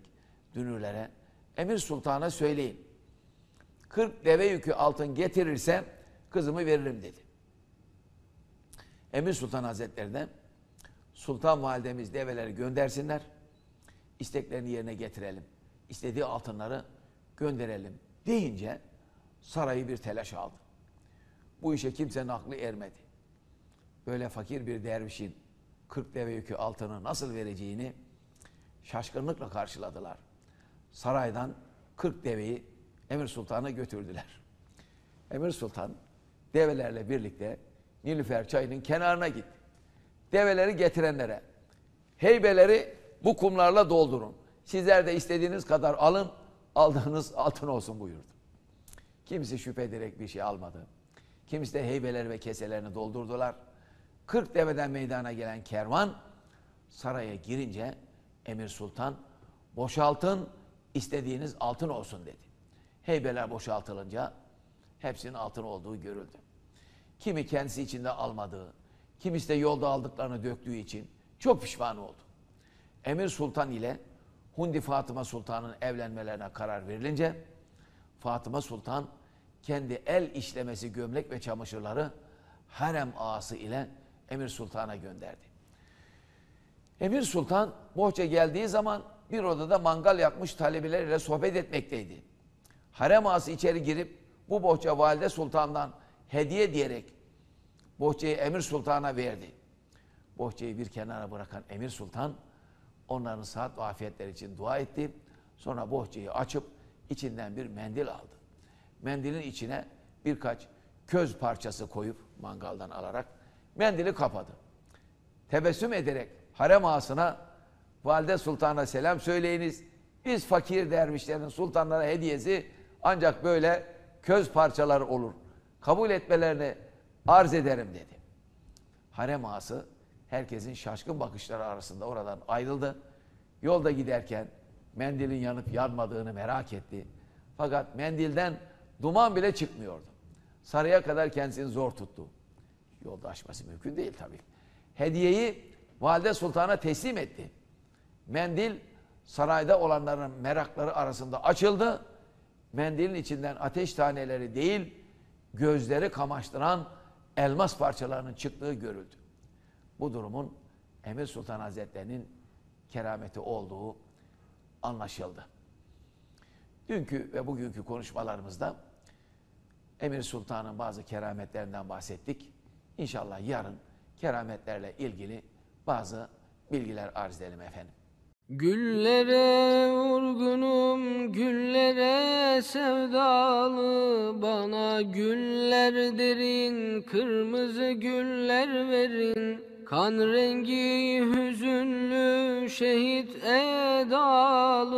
dünürlere Emir Sultan'a söyleyin. 40 deve yükü altın getirirse kızımı veririm dedi. Emir Sultan Hazretleri de Sultan Validemiz develeri göndersinler. isteklerini yerine getirelim. İstediği altınları gönderelim deyince sarayı bir telaş aldı. Bu işe kimsenin aklı ermedi. böyle fakir bir dervişin 40 deve yükü altını nasıl vereceğini şaşkınlıkla karşıladılar. Saraydan 40 deveyi Emir Sultan'a götürdüler. Emir Sultan develerle birlikte Nilüfer çayının kenarına gitti. Develeri getirenlere heybeleri bu kumlarla doldurun. Sizler de istediğiniz kadar alın, aldığınız altın olsun buyurdu. Kimisi şüphe ederek bir şey almadı. Kimisi de heybeleri ve keselerini doldurdular. 40 deveden meydana gelen kervan saraya girince Emir Sultan boşaltın istediğiniz altın olsun dedi. Heybeler boşaltılınca hepsinin altın olduğu görüldü. Kimi kendisi içinde almadığı, kimisi de yolda aldıklarını döktüğü için çok pişman oldu. Emir Sultan ile Hundi Fatıma Sultan'ın evlenmelerine karar verilince Fatıma Sultan kendi el işlemesi gömlek ve çamaşırları harem ağası ile Emir Sultan'a gönderdi. Emir Sultan Bohça geldiği zaman bir odada mangal yakmış talebeler sohbet etmekteydi. Harem ağası içeri girip bu bohça valide sultandan hediye diyerek bohçayı Emir Sultan'a verdi. Bohçayı bir kenara bırakan Emir Sultan onların sıhhat ve afiyetleri için dua etti. Sonra bohçayı açıp içinden bir mendil aldı. Mendilin içine birkaç köz parçası koyup mangaldan alarak mendili kapadı. Tebessüm ederek harem ağasına valide sultana selam söyleyiniz. Biz fakir dervişlerin sultanlara hediyesi ancak böyle köz parçaları olur. Kabul etmelerini arz ederim dedi. Harem ağası herkesin şaşkın bakışları arasında oradan ayrıldı. Yolda giderken mendilin yanıp yanmadığını merak etti. Fakat mendilden duman bile çıkmıyordu. Saraya kadar kendisini zor tuttu. Yolda aşması mümkün değil tabii. Hediyeyi valide sultana teslim etti. Mendil sarayda olanların merakları arasında açıldı. Mendilin içinden ateş taneleri değil, gözleri kamaştıran elmas parçalarının çıktığı görüldü. Bu durumun Emir Sultan Hazretleri'nin kerameti olduğu anlaşıldı. Dünkü ve bugünkü konuşmalarımızda Emir Sultan'ın bazı kerametlerinden bahsettik. İnşallah yarın kerametlerle ilgili bazı bilgiler arz edelim efendim. Güllere vurgunum, güllere sevdalı Bana güller derin, kırmızı güller verin Kan rengi hüzünlü şehit edalı.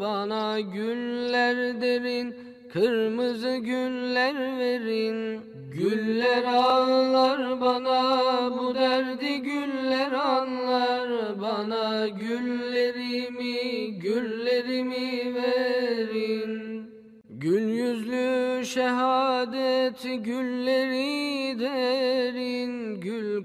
Bana güller derin, kırmızı güller verin. Güller ağlar bana bu derdi güller anlar. Bana güllerimi güllerimi verin. Gül yüzlü şehadet gülleri derin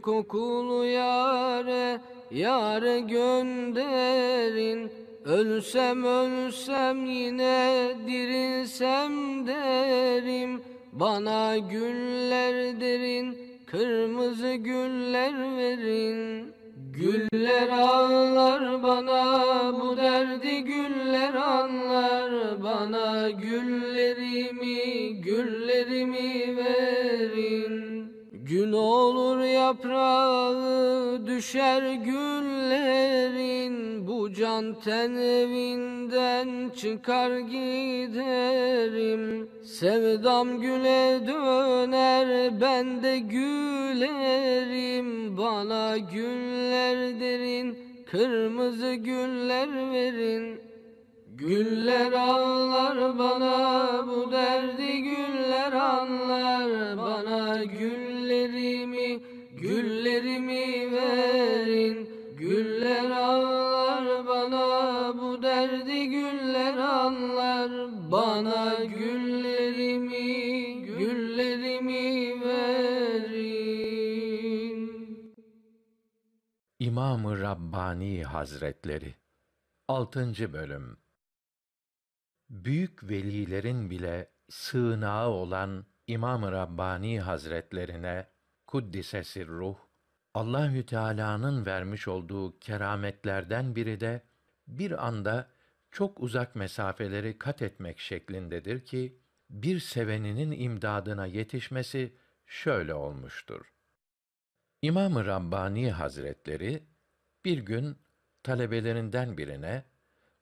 kokulu yare yare gönderin Ölsem ölsem yine dirilsem derim bana güller derin, kırmızı güller verin. Güller ağlar bana, bu derdi güller anlar bana. Güllerimi, güllerimi verin. Gün olur yaprağı düşer güllerin Bu can ten evinden çıkar giderim. Sevdam güle döner ben de gülerim. Bana güller derin kırmızı güller verin. Güller ağlar bana bu derdi güller anlar. Bana güllerimi güllerimi verin Güller ağlar bana. Bu derdi güller anlar bana. Güllerimi güllerimi verin. İmam-ı Rabbani Hazretleri 6. Bölüm. Büyük velilerin bile sığınağı olan İmam-ı Rabbani Hazretlerine kuddise sirruh Allahü Teala'nın vermiş olduğu kerametlerden biri de bir anda çok uzak mesafeleri kat etmek şeklindedir ki bir seveninin imdadına yetişmesi şöyle olmuştur. İmam-ı Rabbani Hazretleri bir gün talebelerinden birine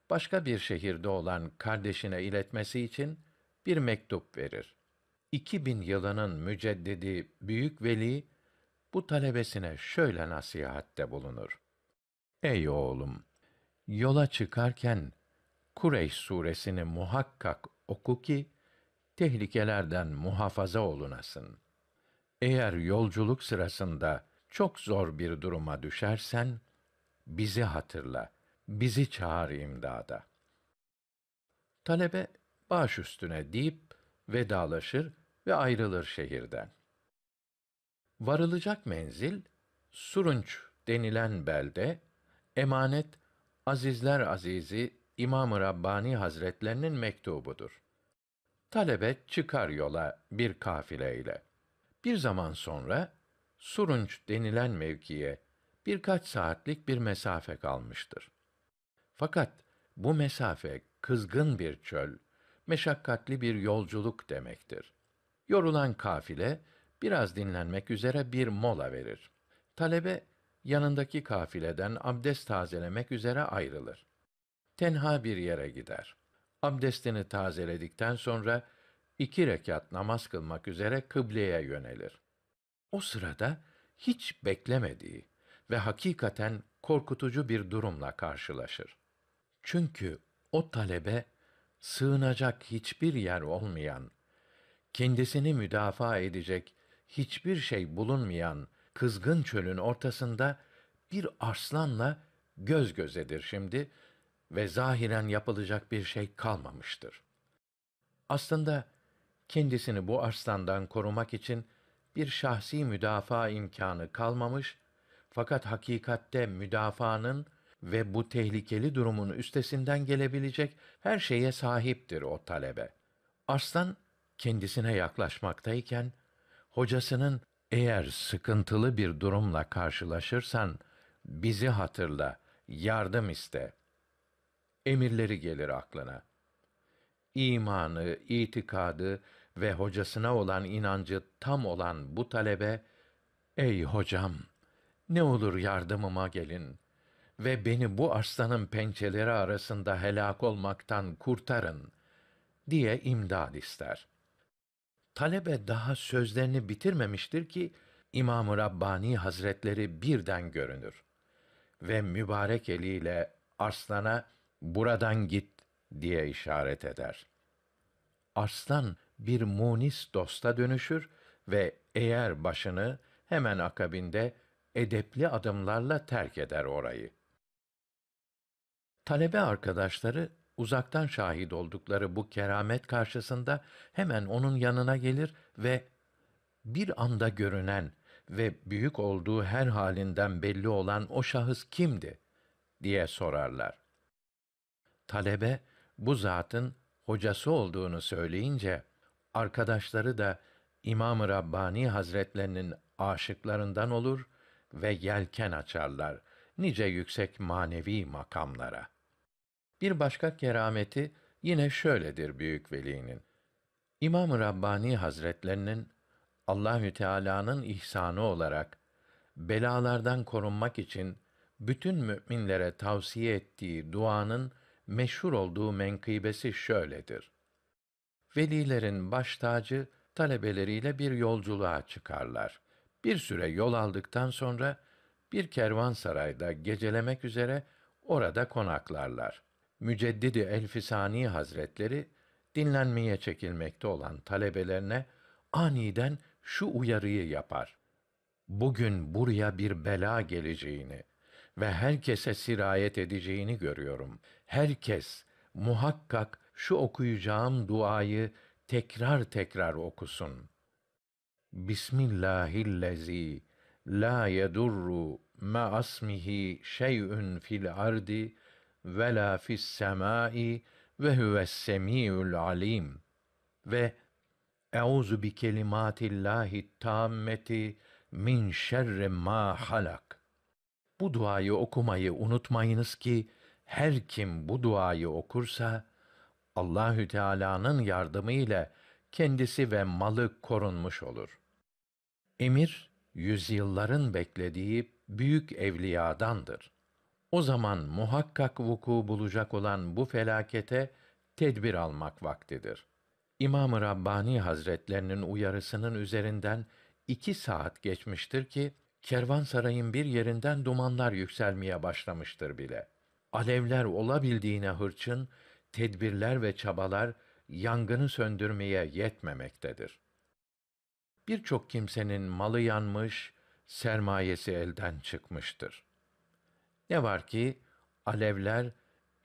başka bir şehirde olan kardeşine iletmesi için bir mektup verir. 2000 yılının müceddidi büyük veli bu talebesine şöyle nasihatte bulunur. Ey oğlum, yola çıkarken Kureyş suresini muhakkak oku ki tehlikelerden muhafaza olunasın. Eğer yolculuk sırasında çok zor bir duruma düşersen bizi hatırla, bizi çağır imdada. Talebe baş üstüne deyip vedalaşır ve ayrılır şehirden. Varılacak menzil Surunç denilen belde emanet Azizler Azizi İmam-ı Rabbani Hazretlerinin mektubudur. Talebe çıkar yola bir kafileyle. Bir zaman sonra Surunç denilen mevkiye birkaç saatlik bir mesafe kalmıştır. Fakat bu mesafe kızgın bir çöl, meşakkatli bir yolculuk demektir. Yorulan kafile biraz dinlenmek üzere bir mola verir. Talebe yanındaki kafileden abdest tazelemek üzere ayrılır. Tenha bir yere gider. Abdestini tazeledikten sonra iki rekat namaz kılmak üzere kıbleye yönelir. O sırada hiç beklemediği ve hakikaten korkutucu bir durumla karşılaşır. Çünkü o talebe sığınacak hiçbir yer olmayan, kendisini müdafaa edecek hiçbir şey bulunmayan kızgın çölün ortasında bir arslanla göz gözedir şimdi ve zahiren yapılacak bir şey kalmamıştır. Aslında kendisini bu arslandan korumak için bir şahsi müdafaa imkanı kalmamış fakat hakikatte müdafaanın ve bu tehlikeli durumun üstesinden gelebilecek her şeye sahiptir o talebe. Arslan kendisine yaklaşmaktayken hocasının eğer sıkıntılı bir durumla karşılaşırsan bizi hatırla, yardım iste. Emirleri gelir aklına. İmanı, itikadı ve hocasına olan inancı tam olan bu talebe, ey hocam, ne olur yardımıma gelin ve beni bu arslanın pençeleri arasında helak olmaktan kurtarın diye imdad ister. Talebe daha sözlerini bitirmemiştir ki İmam-ı Rabbani Hazretleri birden görünür ve mübarek eliyle arslana buradan git diye işaret eder. Arslan bir munis dosta dönüşür ve eğer başını hemen akabinde edepli adımlarla terk eder orayı. Talebe arkadaşları uzaktan şahit oldukları bu keramet karşısında hemen onun yanına gelir ve bir anda görünen ve büyük olduğu her halinden belli olan o şahıs kimdi diye sorarlar. Talebe bu zatın hocası olduğunu söyleyince arkadaşları da İmam-ı Rabbani Hazretlerinin aşıklarından olur ve yelken açarlar nice yüksek manevi makamlara. Bir başka kerameti yine şöyledir büyük velinin. İmam-ı Rabbani Hazretlerinin Allahü Teala'nın ihsanı olarak belalardan korunmak için bütün müminlere tavsiye ettiği duanın meşhur olduğu menkıbesi şöyledir. Velilerin baş tacı talebeleriyle bir yolculuğa çıkarlar. Bir süre yol aldıktan sonra bir kervansarayda gecelemek üzere orada konaklarlar. Müceddidi Elfisani Hazretleri dinlenmeye çekilmekte olan talebelerine aniden şu uyarıyı yapar. Bugün buraya bir bela geleceğini ve herkese sirayet edeceğini görüyorum. Herkes muhakkak şu okuyacağım duayı tekrar tekrar okusun. Bismillahillezî la yedurru ma asmihi şey'ün fil ardi ve la fis semai ve huves semiul alim ve Euzu bi kelimatillahi tammeti min şerri ma halak. Bu duayı okumayı unutmayınız ki her kim bu duayı okursa Allahü Teala'nın yardımı ile kendisi ve malı korunmuş olur. Emir yüzyılların beklediği büyük evliyadandır. O zaman muhakkak vuku bulacak olan bu felakete tedbir almak vaktidir. İmam-ı Rabbani Hazretlerinin uyarısının üzerinden iki saat geçmiştir ki, kervansarayın bir yerinden dumanlar yükselmeye başlamıştır bile. Alevler olabildiğine hırçın, tedbirler ve çabalar yangını söndürmeye yetmemektedir. Birçok kimsenin malı yanmış, sermayesi elden çıkmıştır. Ne var ki alevler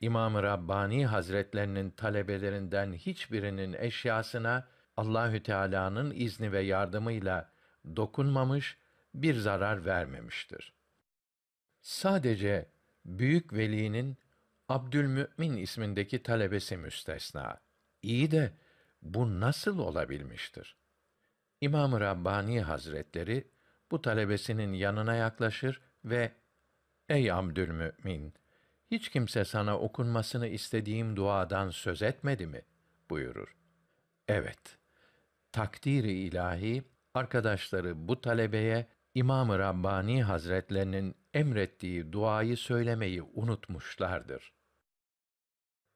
İmam-ı Rabbani Hazretlerinin talebelerinden hiçbirinin eşyasına Allahü Teala'nın izni ve yardımıyla dokunmamış, bir zarar vermemiştir. Sadece büyük velinin Abdülmü'min ismindeki talebesi müstesna. İyi de bu nasıl olabilmiştir? İmam-ı Rabbani Hazretleri bu talebesinin yanına yaklaşır ve Ey Abdülmü'min, hiç kimse sana okunmasını istediğim duadan söz etmedi mi? buyurur. Evet. Takdiri ilahi arkadaşları bu talebeye İmam-ı Rabbani Hazretlerinin emrettiği duayı söylemeyi unutmuşlardır.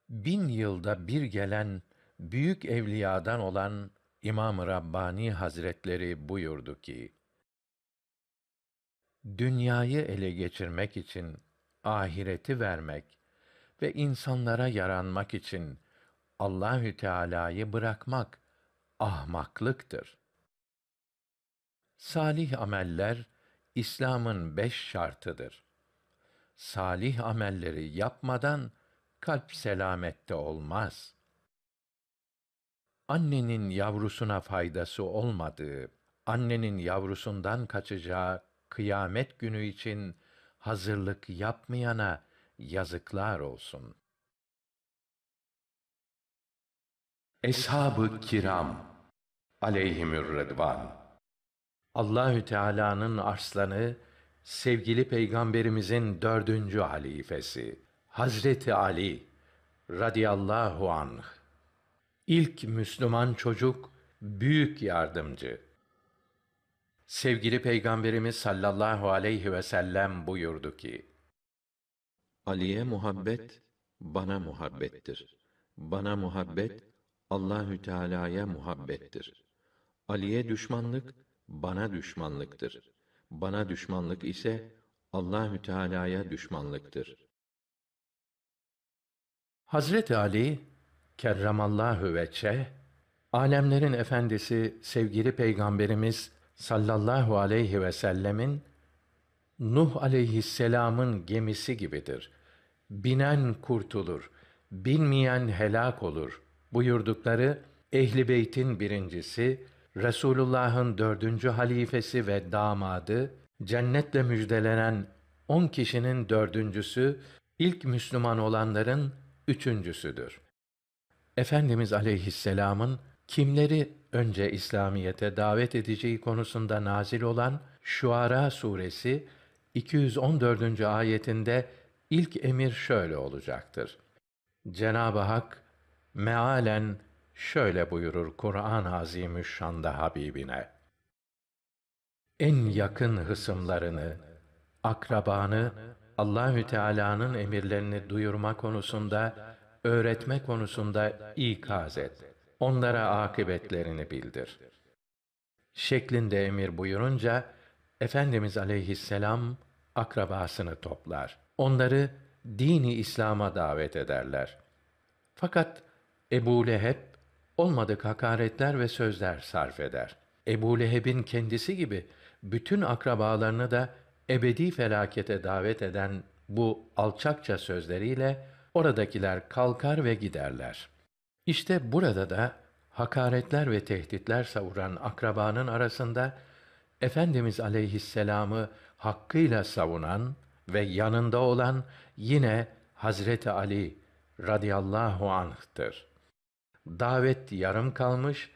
Bin yılda bir gelen büyük evliyadan olan İmam-ı Rabbani Hazretleri buyurdu ki, Dünyayı ele geçirmek için ahireti vermek ve insanlara yaranmak için Allahü Teala'yı bırakmak ahmaklıktır. Salih ameller İslam'ın beş şartıdır. Salih amelleri yapmadan kalp selamette olmaz. Annenin yavrusuna faydası olmadığı, annenin yavrusundan kaçacağı kıyamet günü için hazırlık yapmayana yazıklar olsun. Eshab-ı Kiram aleyhimür rıdvan Allahü Teala'nın arslanı, sevgili peygamberimizin dördüncü halifesi, Hazreti Ali radıyallahu anh. İlk Müslüman çocuk, büyük yardımcı. Sevgili Peygamberimiz sallallahu aleyhi ve sellem buyurdu ki, Ali'ye muhabbet bana muhabbettir. Bana muhabbet Allahü Teala'ya muhabbettir. Ali'ye düşmanlık bana düşmanlıktır. Bana düşmanlık ise Allahü Teala'ya düşmanlıktır. Hazreti Ali kerramallahu veçe alemlerin efendisi sevgili peygamberimiz sallallahu aleyhi ve sellemin Nuh aleyhisselamın gemisi gibidir. Binen kurtulur, binmeyen helak olur buyurdukları Ehli Beyt'in birincisi, Resulullah'ın dördüncü halifesi ve damadı, cennetle müjdelenen on kişinin dördüncüsü, ilk Müslüman olanların üçüncüsüdür. Efendimiz aleyhisselamın kimleri önce İslamiyete davet edeceği konusunda nazil olan Şuara suresi 214. ayetinde ilk emir şöyle olacaktır. Cenab-ı Hak mealen şöyle buyurur Kur'an-ı Azimüşşan'da Habibine. En yakın hısımlarını, akrabanı Allahü Teala'nın emirlerini duyurma konusunda, öğretme konusunda ikaz et. Onlara akıbetlerini bildir. Şeklinde emir buyurunca Efendimiz aleyhisselam akrabasını toplar. Onları dini İslam'a davet ederler. Fakat Ebu Leheb olmadık hakaretler ve sözler sarf eder. Ebu Leheb'in kendisi gibi bütün akrabalarını da ebedi felakete davet eden bu alçakça sözleriyle oradakiler kalkar ve giderler. İşte burada da hakaretler ve tehditler savuran akrabanın arasında Efendimiz aleyhisselamı hakkıyla savunan ve yanında olan yine Hazreti Ali radıyallahu anh'tır. Davet yarım kalmış,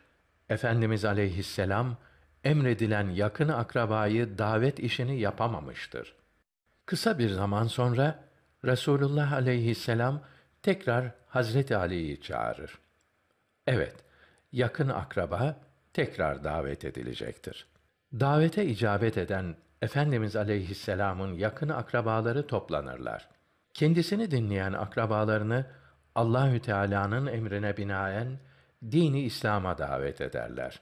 Efendimiz aleyhisselam emredilen yakın akrabayı davet işini yapamamıştır. Kısa bir zaman sonra Resulullah aleyhisselam tekrar Hazreti Ali'yi çağırır. Evet, yakın akraba tekrar davet edilecektir. Davete icabet eden Efendimiz aleyhisselamın yakın akrabaları toplanırlar. Kendisini dinleyen akrabalarını Allahü Teala'nın emrine binaen dini İslam'a davet ederler.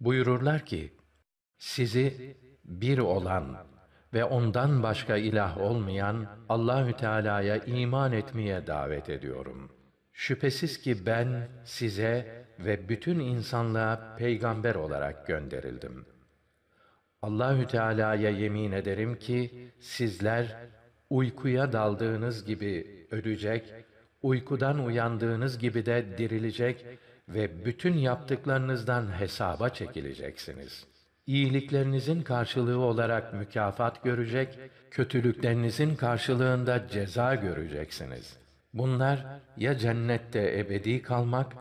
Buyururlar ki: Sizi bir olan ve ondan başka ilah olmayan Allahü Teala'ya iman etmeye davet ediyorum. Şüphesiz ki ben size ve bütün insanlığa peygamber olarak gönderildim. Allahü Teala'ya yemin ederim ki sizler uykuya daldığınız gibi ölecek, uykudan uyandığınız gibi de dirilecek ve bütün yaptıklarınızdan hesaba çekileceksiniz. İyiliklerinizin karşılığı olarak mükafat görecek, kötülüklerinizin karşılığında ceza göreceksiniz. Bunlar ya cennette ebedi kalmak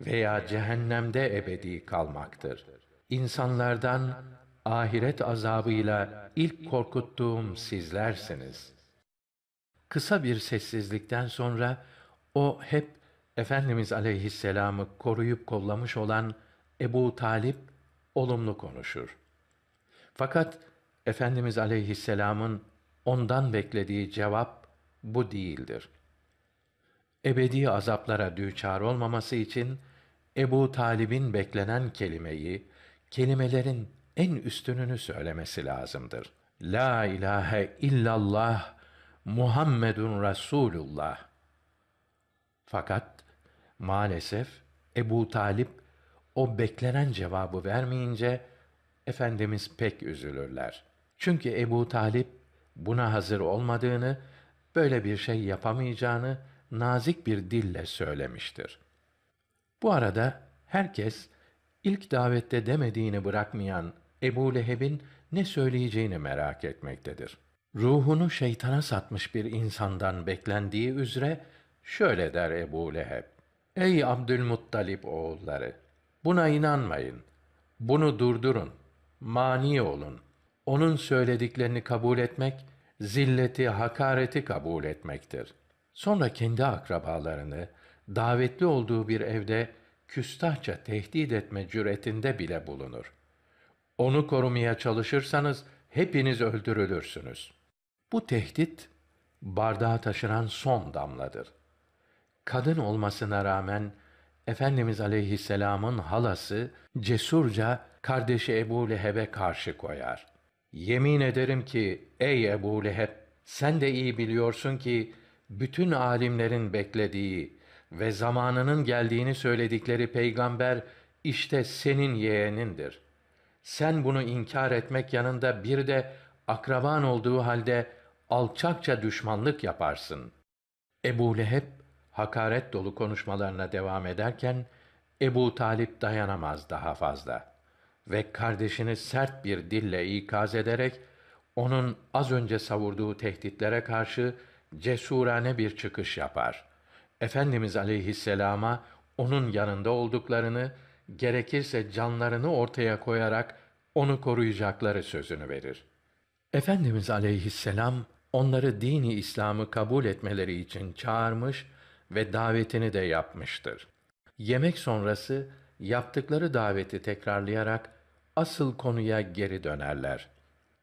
veya cehennemde ebedi kalmaktır. İnsanlardan ahiret azabıyla ilk korkuttuğum sizlersiniz. Kısa bir sessizlikten sonra o hep Efendimiz aleyhisselamı koruyup kollamış olan Ebu Talip olumlu konuşur. Fakat Efendimiz aleyhisselamın ondan beklediği cevap bu değildir. Ebedi azaplara düçar olmaması için Ebu Talib'in beklenen kelimeyi, kelimelerin en üstününü söylemesi lazımdır. La ilahe illallah Muhammedun Resulullah. Fakat maalesef Ebu Talip o beklenen cevabı vermeyince efendimiz pek üzülürler. Çünkü Ebu Talip buna hazır olmadığını, böyle bir şey yapamayacağını nazik bir dille söylemiştir. Bu arada herkes ilk davette demediğini bırakmayan Ebu Leheb'in ne söyleyeceğini merak etmektedir. Ruhunu şeytana satmış bir insandan beklendiği üzere şöyle der Ebu Leheb. Ey Abdülmuttalip oğulları! Buna inanmayın. Bunu durdurun. Mani olun. Onun söylediklerini kabul etmek, zilleti, hakareti kabul etmektir. Sonra kendi akrabalarını, davetli olduğu bir evde küstahça tehdit etme cüretinde bile bulunur. Onu korumaya çalışırsanız hepiniz öldürülürsünüz. Bu tehdit bardağı taşıran son damladır. Kadın olmasına rağmen Efendimiz aleyhisselamın halası cesurca kardeşi Ebu Leheb'e karşı koyar. Yemin ederim ki ey Ebu Leheb sen de iyi biliyorsun ki bütün alimlerin beklediği ve zamanının geldiğini söyledikleri peygamber işte senin yeğenindir. Sen bunu inkar etmek yanında bir de akraban olduğu halde alçakça düşmanlık yaparsın. Ebu Leheb hakaret dolu konuşmalarına devam ederken Ebu Talip dayanamaz daha fazla ve kardeşini sert bir dille ikaz ederek onun az önce savurduğu tehditlere karşı cesurane bir çıkış yapar. Efendimiz aleyhisselama onun yanında olduklarını, gerekirse canlarını ortaya koyarak onu koruyacakları sözünü verir. Efendimiz aleyhisselam onları dini İslam'ı kabul etmeleri için çağırmış ve davetini de yapmıştır. Yemek sonrası yaptıkları daveti tekrarlayarak asıl konuya geri dönerler.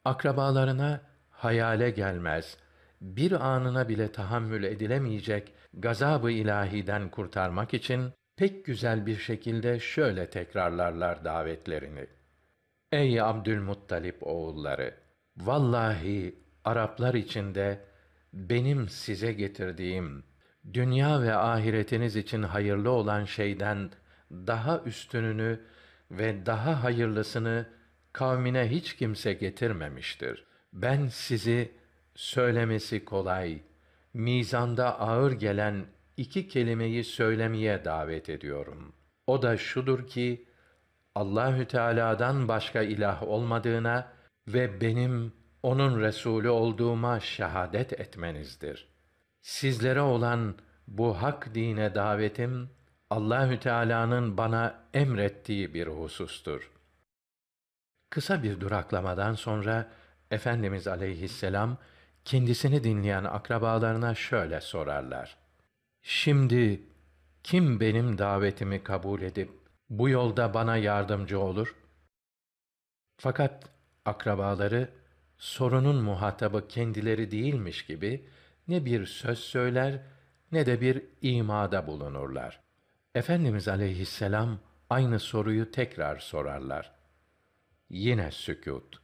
Akrabalarına hayale gelmez, bir anına bile tahammül edilemeyecek gazabı ilahiden kurtarmak için pek güzel bir şekilde şöyle tekrarlarlar davetlerini. Ey Abdülmuttalip oğulları! Vallahi Araplar içinde benim size getirdiğim dünya ve ahiretiniz için hayırlı olan şeyden daha üstününü ve daha hayırlısını kavmine hiç kimse getirmemiştir. Ben sizi söylemesi kolay, mizanda ağır gelen iki kelimeyi söylemeye davet ediyorum. O da şudur ki Allahü Teala'dan başka ilah olmadığına ve benim onun resulü olduğuma şehadet etmenizdir. Sizlere olan bu hak dine davetim Allahü Teala'nın bana emrettiği bir husustur. Kısa bir duraklamadan sonra Efendimiz aleyhisselam kendisini dinleyen akrabalarına şöyle sorarlar. Şimdi kim benim davetimi kabul edip bu yolda bana yardımcı olur? Fakat akrabaları sorunun muhatabı kendileri değilmiş gibi ne bir söz söyler ne de bir imada bulunurlar. Efendimiz aleyhisselam aynı soruyu tekrar sorarlar. Yine sükût.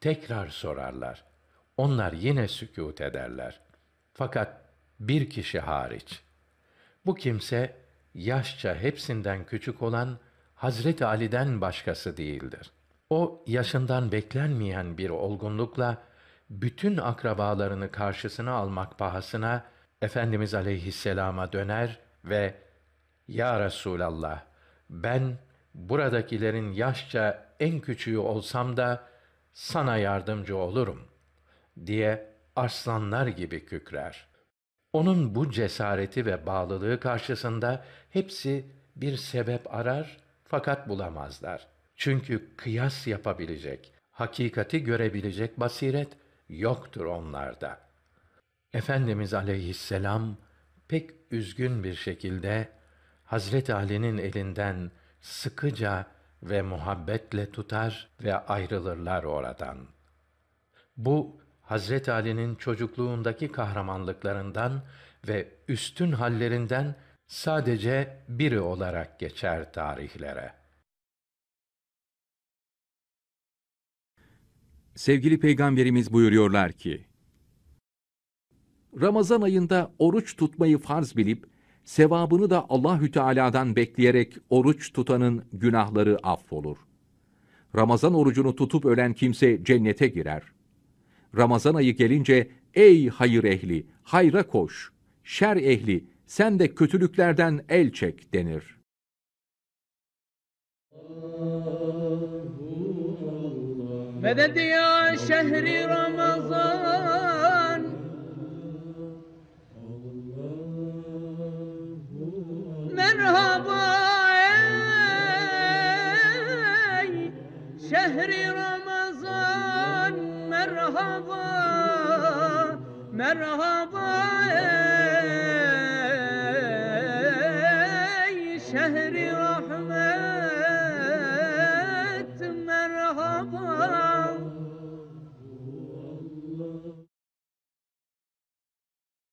Tekrar sorarlar. Onlar yine sükût ederler. Fakat bir kişi hariç. Bu kimse yaşça hepsinden küçük olan Hazreti Ali'den başkası değildir. O yaşından beklenmeyen bir olgunlukla bütün akrabalarını karşısına almak pahasına Efendimiz aleyhisselama döner ve Ya Resulallah ben buradakilerin yaşça en küçüğü olsam da sana yardımcı olurum diye arslanlar gibi kükrer. Onun bu cesareti ve bağlılığı karşısında hepsi bir sebep arar fakat bulamazlar. Çünkü kıyas yapabilecek, hakikati görebilecek basiret yoktur onlarda. Efendimiz aleyhisselam pek üzgün bir şekilde Hazret Ali'nin elinden sıkıca ve muhabbetle tutar ve ayrılırlar oradan. Bu Hazret Ali'nin çocukluğundaki kahramanlıklarından ve üstün hallerinden sadece biri olarak geçer tarihlere. Sevgili Peygamberimiz buyuruyorlar ki, Ramazan ayında oruç tutmayı farz bilip, sevabını da Allahü Teala'dan bekleyerek oruç tutanın günahları affolur. Ramazan orucunu tutup ölen kimse cennete girer. Ramazan ayı gelince ey hayır ehli hayra koş, şer ehli sen de kötülüklerden el çek denir. Medet ya şehri Ramazan. Merhaba ey şehri Ramazan merhaba merhaba ey şehri